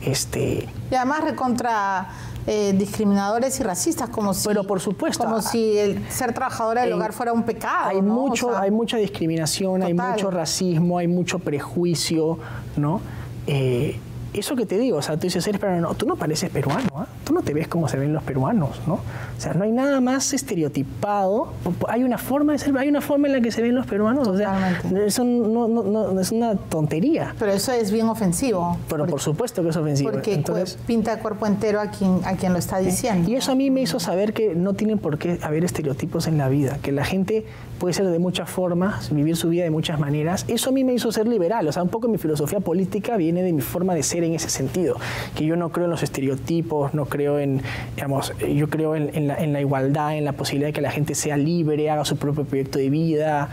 Speaker 2: Este,
Speaker 1: Y además recontra eh, discriminadores y racistas, como si...
Speaker 2: Pero por supuesto,
Speaker 1: Como si el ser trabajadora del
Speaker 2: en-
Speaker 1: hogar fuera un pecado,
Speaker 2: hay
Speaker 1: ¿no?
Speaker 2: mucho
Speaker 1: O sea,
Speaker 2: hay mucha discriminación hay mucho racismo hay mucho prejuicio no Eh, eso que te digo, o sea, tú dices, eres peruano, no, tú no pareces peruano, ¿ah? tú no te ves como se ven los peruanos, ¿no? O sea, no hay nada más estereotipado, hay una forma de ser, hay una forma en la que se ven los peruanos, o sea, eso no, no- no- es una tontería,
Speaker 1: Pero eso es bien ofensivo.
Speaker 2: pero por supuesto que es ofensivo.
Speaker 1: Porque
Speaker 2: Entonces,
Speaker 1: pinta de cuerpo entero a quien, a quien lo está diciendo.
Speaker 2: Y eso a mí me hizo saber que no tienen por qué haber estereotipos en la vida, que la gente puede ser de muchas formas, vivir su vida de muchas maneras. Eso a mí me hizo ser liberal, o sea, un poco mi filosofía política viene de mi forma de ser en ese sentido, que yo no creo en los estereotipos, no creo en, digamos, eh, yo creo en, en la, en la igualdad, en la posibilidad de que la gente sea libre, haga su propio proyecto de vida.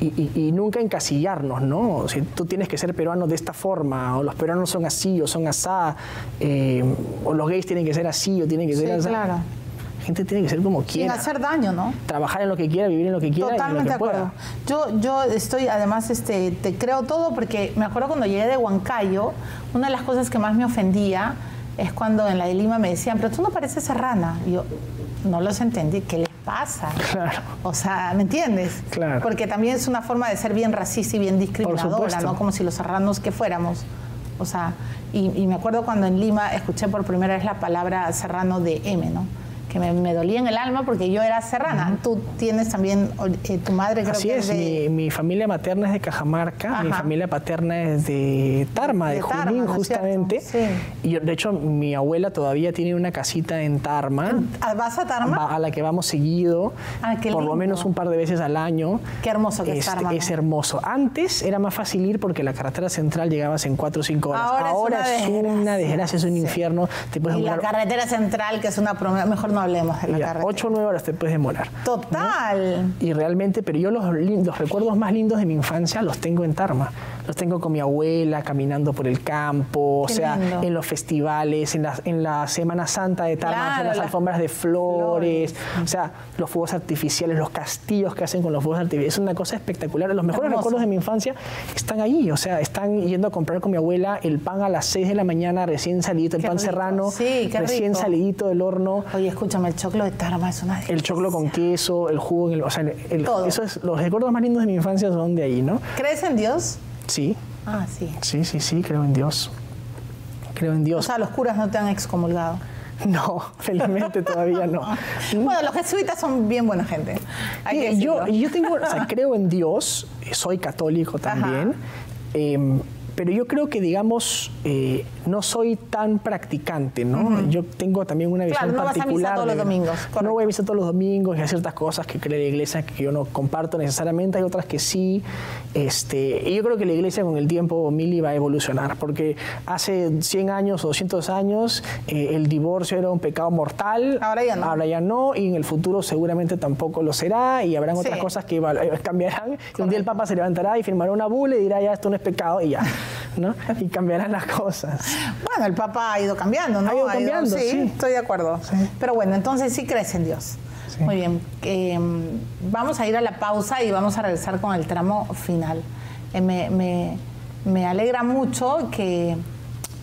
Speaker 2: Y, y- y nunca encasillarnos, ¿no? O sea, tú tienes que ser peruano de esta forma, o los peruanos son así, o son asá, eh, o los gays tienen que ser así, o tienen que ser
Speaker 1: Sí,
Speaker 2: así.
Speaker 1: claro.
Speaker 2: La gente tiene que ser como
Speaker 1: Sin
Speaker 2: quiera.
Speaker 1: hacer daño, ¿no?
Speaker 2: Trabajar en lo que quiera, vivir en lo que quiera
Speaker 1: Totalmente de acuerdo.
Speaker 2: pueda.
Speaker 1: Yo, yo estoy, además, este, te creo todo porque me acuerdo cuando llegué de Huancayo, una de las cosas que más me ofendía es cuando en la de Lima me decían, pero tú no pareces serrana. Y yo no los entendí, ¿qué les pasa?
Speaker 2: Claro.
Speaker 1: O sea, ¿me entiendes?
Speaker 2: Claro.
Speaker 1: Porque también es una forma de ser bien racista y bien discriminadora. ¿no? Como si los serranos que fuéramos. O sea, y, y me acuerdo cuando en Lima escuché por primera vez la palabra serrano de M, ¿no? Que me, me dolía en el alma porque yo era serrana. Tú tienes también, eh, tu madre creo
Speaker 2: Así
Speaker 1: que
Speaker 2: es,
Speaker 1: es de...
Speaker 2: mi, mi familia materna es de Cajamarca, mi
Speaker 1: Ajá.
Speaker 2: familia paterna es de Tarma, de,
Speaker 1: De Tarma,
Speaker 2: Junín,
Speaker 1: ¿no es
Speaker 2: justamente.
Speaker 1: Sí.
Speaker 2: Y yo, de hecho, mi abuela todavía tiene una casita en Tarma,
Speaker 1: Ah, ¿Vas a Tarma?
Speaker 2: va- a la que vamos seguido,
Speaker 1: Ah,
Speaker 2: por lo
Speaker 1: lindo.
Speaker 2: menos un par de veces al año.
Speaker 1: Qué hermoso que es
Speaker 2: Este,
Speaker 1: Tarma, ¿no?
Speaker 2: Es hermoso. Antes era más fácil ir porque la carretera central llegabas en 4 o 5 horas.
Speaker 1: Ahora es una
Speaker 2: es una
Speaker 1: desgracia.
Speaker 2: es un
Speaker 1: Sí.
Speaker 2: infierno. Te puedes
Speaker 1: y la carretera central, que es una promesa, mejor no hablemos de la carretera.
Speaker 2: 8 o 9 horas te puedes demorar.
Speaker 1: Total.
Speaker 2: Y realmente, pero yo los, los recuerdos más lindos de mi infancia los tengo en Tarma. Los tengo con mi abuela, caminando por el campo, o sea, en los festivales, en la, en la Semana Santa de Tarma, en las alfombras de flores, o sea, los fuegos artificiales, los castillos que hacen con los fuegos artificiales. Es una cosa espectacular. Los mejores recuerdos de mi infancia están ahí, o sea, están yendo a comprar con mi abuela el pan a las 6 de la mañana, recién salido, el pan serrano, recién salidito del horno.
Speaker 1: Oye, escúchame, el choclo de Tarma es una
Speaker 2: El choclo con queso, el jugo, o sea, eso es, los recuerdos más lindos de mi infancia son de ahí, ¿no?
Speaker 1: ¿Crees en Dios?
Speaker 2: Sí.
Speaker 1: Ah, sí.
Speaker 2: Sí, sí, sí, creo en Dios. Creo en Dios.
Speaker 1: O sea, los curas no te han excomulgado.
Speaker 2: No, felizmente todavía no.
Speaker 1: bueno, los jesuitas son bien buena gente.
Speaker 2: yo, yo tengo, o sea, creo en Dios, soy católico también. Em, pero yo creo que, digamos, eh, no soy tan practicante, ¿no? Yo tengo también una visión
Speaker 1: claro,
Speaker 2: no particular.
Speaker 1: Vas a todos los domingos.
Speaker 2: No voy a misa todos los domingos y hay ciertas cosas que cree la iglesia que yo no comparto necesariamente, hay otras que sí. Este, y yo creo que la iglesia con el tiempo, Mili, va a evolucionar, porque hace 100 años o 200 años eh, el divorcio era un pecado mortal.
Speaker 1: Ahora ya no.
Speaker 2: Ahora ya no, y en el futuro seguramente tampoco lo será, y habrán otras cosas que eh, cambiarán. Y un día el Papa se levantará y firmará una bula y dirá, ya, esto no es pecado, y ya. ¿no? Y cambiarán las cosas.
Speaker 1: Bueno, el Papa ha ido cambiando, ¿no?
Speaker 2: Ha ido cambiando, sí,
Speaker 1: estoy de acuerdo. Pero bueno, entonces sí crees en Dios. Muy bien. Em, vamos a ir a la pausa y vamos a regresar con el tramo final. Eh, me, alegra mucho que,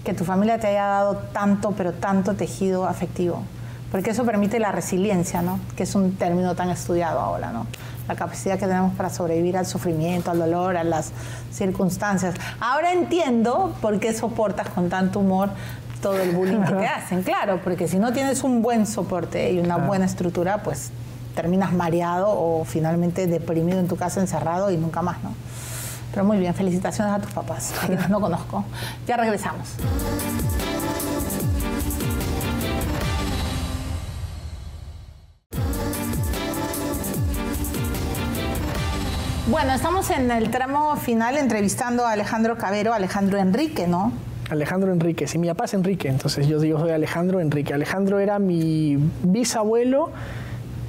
Speaker 1: que tu familia te haya dado tanto, pero tanto tejido afectivo porque eso permite la resiliencia, ¿no? Que es un término tan estudiado ahora, ¿no? La capacidad que tenemos para sobrevivir al sufrimiento, al dolor, a las circunstancias. Ahora entiendo por qué soportas con tanto humor todo el bullying que te hacen, claro, porque si no tienes un buen soporte y una buena estructura, pues terminas mareado o finalmente deprimido en tu casa encerrado y nunca más, ¿no? Pero muy bien, felicitaciones a tus papás, que no conozco. Ya regresamos. Bueno, estamos en el tramo final entrevistando a Alejandro Cabero, Alejandro Enrique, ¿no?
Speaker 2: Alejandro Enrique, sí, mi papá es Enrique, entonces yo digo soy Alejandro Enrique. Alejandro era mi bisabuelo,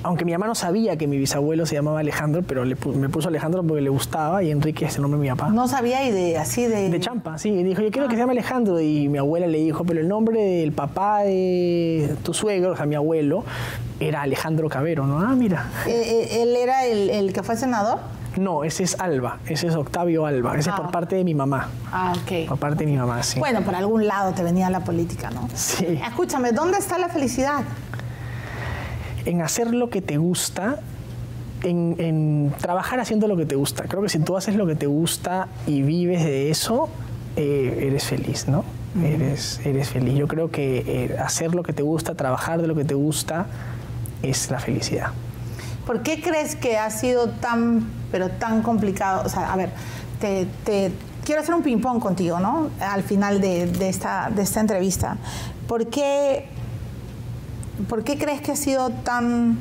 Speaker 2: aunque mi mamá no sabía que mi bisabuelo se llamaba Alejandro, pero me puso Alejandro porque le gustaba y Enrique es el nombre de mi papá.
Speaker 1: No sabía y de así de...
Speaker 2: De champa, sí. Y dijo, yo quiero que se llame Alejandro. Y mi abuela le dijo, pero el nombre del papá de tu suegro, o sea, mi abuelo, era Alejandro Cabero, ¿no? Ah, mira.
Speaker 1: Eh, eh, ¿Él era el, el que fue senador?
Speaker 2: No, ese es Alba, ese es Octavio Alba, ese es por ah. parte de mi mamá.
Speaker 1: Ah, ok.
Speaker 2: Por parte de mi mamá, sí.
Speaker 1: Bueno, por algún lado te venía la política, ¿no?
Speaker 2: Sí.
Speaker 1: Escúchame, ¿dónde está la felicidad?
Speaker 2: En hacer lo que te gusta, en, trabajar haciendo lo que te gusta. Creo que si tú haces lo que te gusta y vives de eso, eh, eres feliz, ¿no? eres, eres feliz. Yo creo que eh, hacer lo que te gusta, trabajar de lo que te gusta, es la felicidad.
Speaker 1: ¿Por qué crees que ha sido tan, pero tan complicado? O sea, a ver, te, quiero hacer un ping-pong contigo, ¿no? Al final de, esta, de esta entrevista. ¿Por qué, ¿Por qué crees que ha sido tan,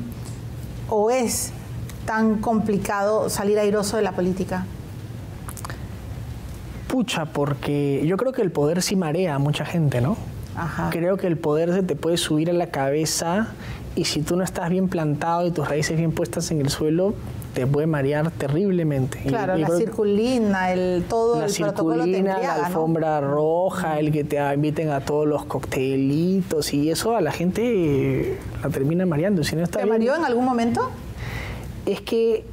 Speaker 1: o es tan complicado salir airoso de la política?
Speaker 2: Pucha, porque yo creo que el poder sí marea a mucha gente, ¿no? Ajá. Creo que el poder se te puede subir a la cabeza y si tú no estás bien plantado y tus raíces bien puestas en el suelo, te puede marear terriblemente.
Speaker 1: Claro, la circulina, el todo
Speaker 2: la
Speaker 1: el
Speaker 2: circulina, la alfombra roja, el que te inviten a todos los coctelitos y eso a la gente la termina mareando. Si no está
Speaker 1: ¿Te mareó en algún momento?
Speaker 2: Es que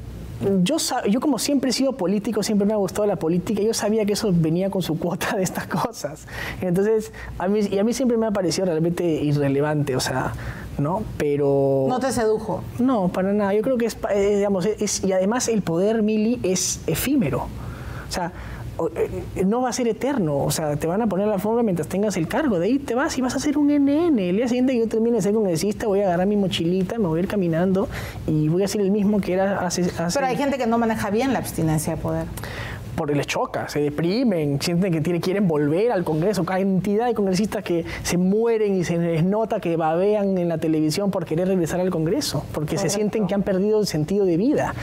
Speaker 2: yo, yo como siempre he sido político, siempre me ha gustado la política, yo sabía que eso venía con su cuota de estas cosas. Entonces, a mí, y a mí siempre me ha parecido realmente irrelevante, o sea, ¿no? Pero...
Speaker 1: ¿No te sedujo?
Speaker 2: No, para nada. Yo creo que es, eh, digamos, es, y además el poder, Mili, es efímero. O sea, eh, no va a ser eterno, o sea, te van a poner la forma mientras tengas el cargo, de ahí te vas y vas a hacer un NN. El día siguiente que yo termine de ser congresista, voy a agarrar mi mochilita, me voy a ir caminando y voy a ser el mismo que era hace... hace...
Speaker 1: Pero hay gente que no maneja bien la abstinencia de poder
Speaker 2: porque les choca, se deprimen, sienten que quieren volver al Congreso. Cantidad de congresistas que se mueren y se les nota que babean en la televisión por querer regresar al Congreso, porque se sienten que han perdido el sentido de vida.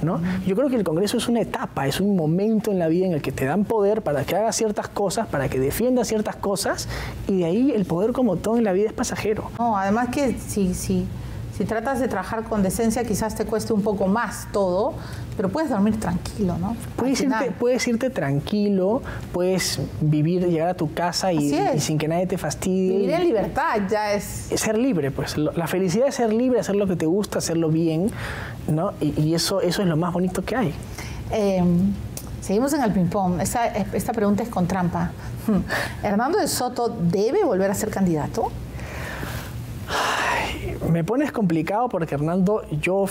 Speaker 2: ¿no? Yo creo que el Congreso es una etapa, es un momento en la vida en el que te dan poder para que hagas ciertas cosas, para que defiendas ciertas cosas, y de ahí el poder como todo en la vida es pasajero.
Speaker 1: No, además que si, si, si tratas de trabajar con decencia, quizás te cueste un poco más todo, pero puedes dormir tranquilo, ¿no?
Speaker 2: Puedes irte, puedes irte, tranquilo, puedes vivir, llegar a tu casa y, sin que nadie te fastidie.
Speaker 1: Vivir en libertad ya es...
Speaker 2: Ser libre, pues. La felicidad es ser libre, hacer lo que te gusta, hacerlo bien, ¿no? Y, eso, eso es lo más bonito que hay.
Speaker 1: Em, seguimos en el ping-pong. Esta, esta pregunta es con trampa. ¿Hernando de Soto debe volver a ser candidato?
Speaker 2: Me pones complicado porque Hernando, yo,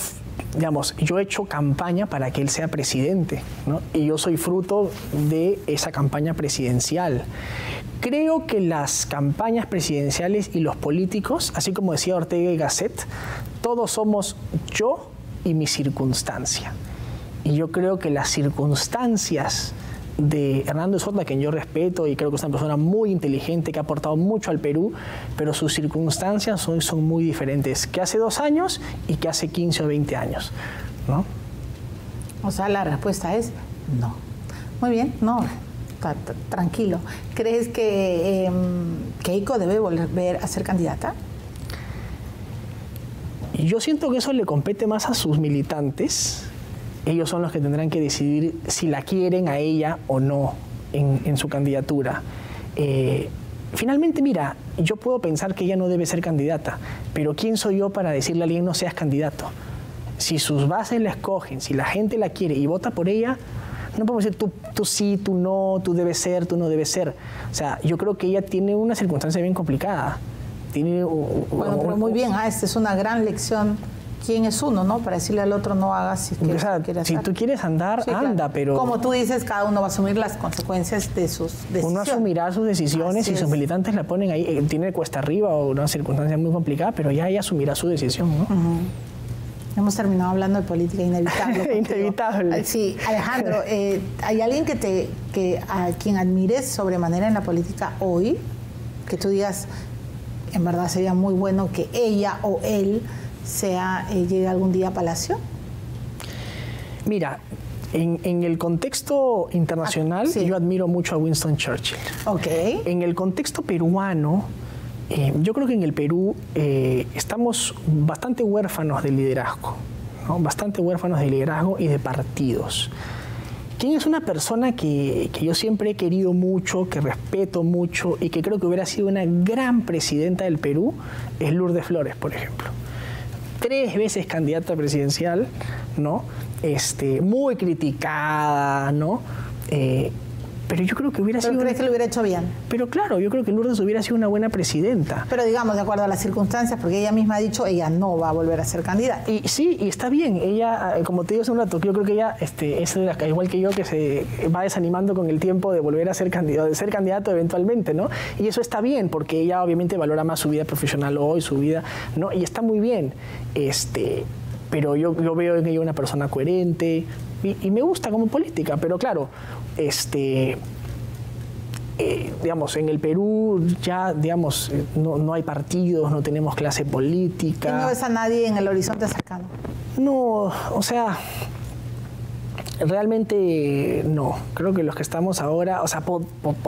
Speaker 2: digamos, yo he hecho campaña para que él sea presidente, ¿no? Y yo soy fruto de esa campaña presidencial. Creo que las campañas presidenciales y los políticos, así como decía Ortega y Gasset, todos somos yo y mi circunstancia. Y yo creo que las circunstancias de Hernando Soto, a quien yo respeto y creo que es una persona muy inteligente que ha aportado mucho al Perú, pero sus circunstancias son, son muy diferentes que hace dos años y que hace 15 o 20 años. ¿no?
Speaker 1: O sea, la respuesta es no. Muy bien, no, tranquilo. ¿Crees que em, Keiko debe volver a ser candidata?
Speaker 2: Yo siento que eso le compete más a sus militantes ellos son los que tendrán que decidir si la quieren a ella o no en, su candidatura. Eh, finalmente, mira, yo puedo pensar que ella no debe ser candidata, pero ¿quién soy yo para decirle a alguien no seas candidato? Si sus bases la escogen, si la gente la quiere y vota por ella, no podemos decir tú, tú sí, tú no, tú debes ser, tú no debes ser. O sea, yo creo que ella tiene una circunstancia bien complicada. Tiene,
Speaker 1: bueno, pero muy bien, ah, esta es una gran lección quién es uno, ¿no? Para decirle al otro no hagas si,
Speaker 2: si tú quieres andar, anda, pero...
Speaker 1: Como tú dices, cada uno va a asumir las consecuencias de sus decisiones.
Speaker 2: Uno asumirá sus decisiones y sus militantes la ponen ahí, eh, tiene cuesta arriba o una circunstancia muy complicada, pero ya ella asumirá su decisión, ¿no?
Speaker 1: Hemos terminado hablando de política inevitable.
Speaker 2: inevitable.
Speaker 1: Sí, Alejandro, eh, ¿hay alguien que te, que a quien admires sobremanera en la política hoy? Que tú digas, en verdad sería muy bueno que ella o él sea, eh, llegue algún día a Palacio?
Speaker 2: Mira, en, el contexto internacional ah, yo admiro mucho a Winston Churchill. En el contexto peruano, eh, yo creo que en el Perú eh, estamos bastante huérfanos de liderazgo, bastante huérfanos de liderazgo y de partidos. ¿Quién es una persona que, que, yo siempre he querido mucho, que respeto mucho y que creo que hubiera sido una gran presidenta del Perú? Es Lourdes Flores, por ejemplo tres veces candidata presidencial, ¿no? Este, muy criticada, ¿no? Eh, pero yo creo que hubiera
Speaker 1: ¿Pero
Speaker 2: sido.
Speaker 1: crees que lo hubiera hecho bien?
Speaker 2: Pero claro, yo creo que Lourdes hubiera sido una buena presidenta.
Speaker 1: Pero digamos, de acuerdo a las circunstancias, porque ella misma ha dicho, ella no va a volver a ser candidata.
Speaker 2: Y sí, y está bien. Ella, eh, como te digo hace un rato, yo creo que ella este, es igual que yo, que se va desanimando con el tiempo de volver a ser candidato, de ser candidato eventualmente, ¿no? Y eso está bien, porque ella obviamente valora más su vida profesional hoy, su vida, ¿no? Y está muy bien. Este, pero yo, yo veo en ella una persona coherente, y, me gusta como política, pero claro, este, eh, digamos, en el Perú ya, digamos, no, hay partidos, no tenemos clase política.
Speaker 1: no ves a nadie en el horizonte cercano?
Speaker 2: No, o sea, realmente no. Creo que los que estamos ahora, o sea,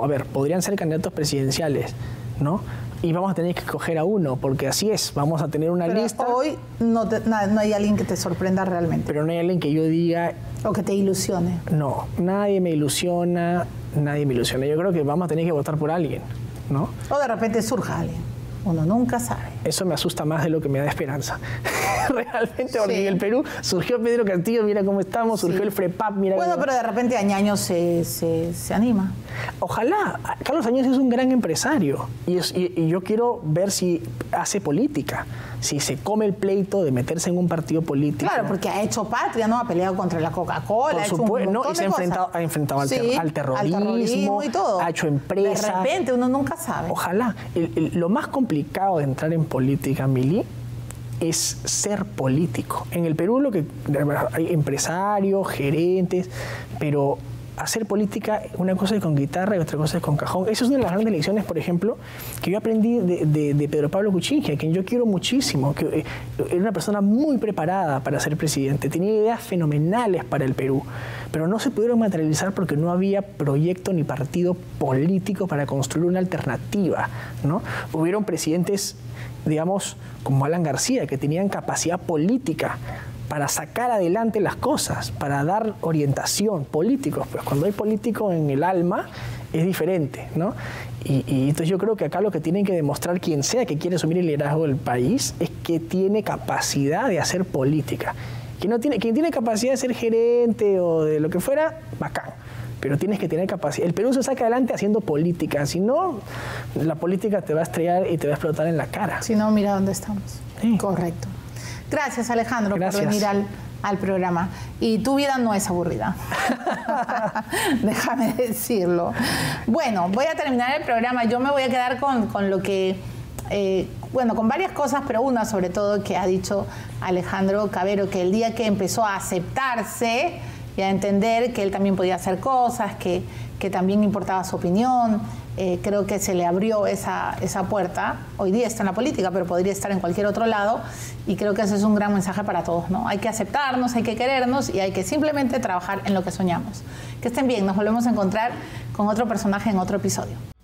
Speaker 2: a ver, podrían ser candidatos presidenciales, ¿no? Y vamos a tener que escoger a uno, porque así es, vamos a tener una
Speaker 1: Pero
Speaker 2: lista.
Speaker 1: Hoy no, no hay alguien que te sorprenda realmente.
Speaker 2: Pero no hay alguien que yo diga...
Speaker 1: O que te ilusione.
Speaker 2: No, nadie me ilusiona, nadie me ilusiona. Yo creo que vamos a tener que votar por alguien, ¿no?
Speaker 1: O de repente surja alguien. Uno nunca sabe.
Speaker 2: Eso me asusta más de lo que me da esperanza. Realmente, porque en el Perú surgió Pedro Castillo, mira cómo estamos, surgió el FREPAP, mira
Speaker 1: Bueno, pero de repente Añaño se, se, se, anima.
Speaker 2: Ojalá. Carlos Añaño es un gran empresario y, y yo quiero ver si hace política si se come el pleito de meterse en un partido político.
Speaker 1: Claro, porque ha hecho patria, ¿no? Ha peleado contra la Coca-Cola.
Speaker 2: Por supuesto, no, y se ha enfrentado, ha enfrentado al, terrorismo,
Speaker 1: y todo.
Speaker 2: ha hecho empresa.
Speaker 1: De repente, uno nunca sabe.
Speaker 2: Ojalá. lo más complicado de entrar en política, Mili, es ser político. En el Perú lo que hay empresarios, gerentes, pero hacer política, una cosa es con guitarra y otra cosa es con cajón. Esa es una de las grandes lecciones, por ejemplo, que yo aprendí de, Pedro Pablo Kuczynski, a quien yo quiero muchísimo, que eh, era una persona muy preparada para ser presidente, tenía ideas fenomenales para el Perú, pero no se pudieron materializar porque no había proyecto ni partido político para construir una alternativa. ¿no? Hubieron presidentes, digamos, como Alan García, que tenían capacidad política para sacar adelante las cosas, para dar orientación, políticos, pues cuando hay político en el alma es diferente, ¿no? Y, entonces yo creo que acá lo que tienen que demostrar quien sea que quiere asumir el liderazgo del país es que tiene capacidad de hacer política. Quien, no tiene, quien tiene capacidad de ser gerente o de lo que fuera, bacán. Pero tienes que tener capacidad. El Perú se saca adelante haciendo política. Si no, la política te va a estrellar y te va a explotar en la cara.
Speaker 1: Si no, mira dónde estamos. Correcto. Gracias Alejandro por venir al, programa. Y tu vida no es aburrida. Déjame decirlo. Bueno, voy a terminar el programa. Yo me voy a quedar con, lo que, eh, bueno, con varias cosas, pero una sobre todo que ha dicho Alejandro Cabero, que el día que empezó a aceptarse y a entender que él también podía hacer cosas, que, que también importaba su opinión, eh, creo que se le abrió esa, esa puerta. Hoy día está en la política, pero podría estar en cualquier otro lado. Y creo que ese es un gran mensaje para todos. ¿no? Hay que aceptarnos, hay que querernos y hay que simplemente trabajar en lo que soñamos. Que estén bien, nos volvemos a encontrar con otro personaje en otro episodio.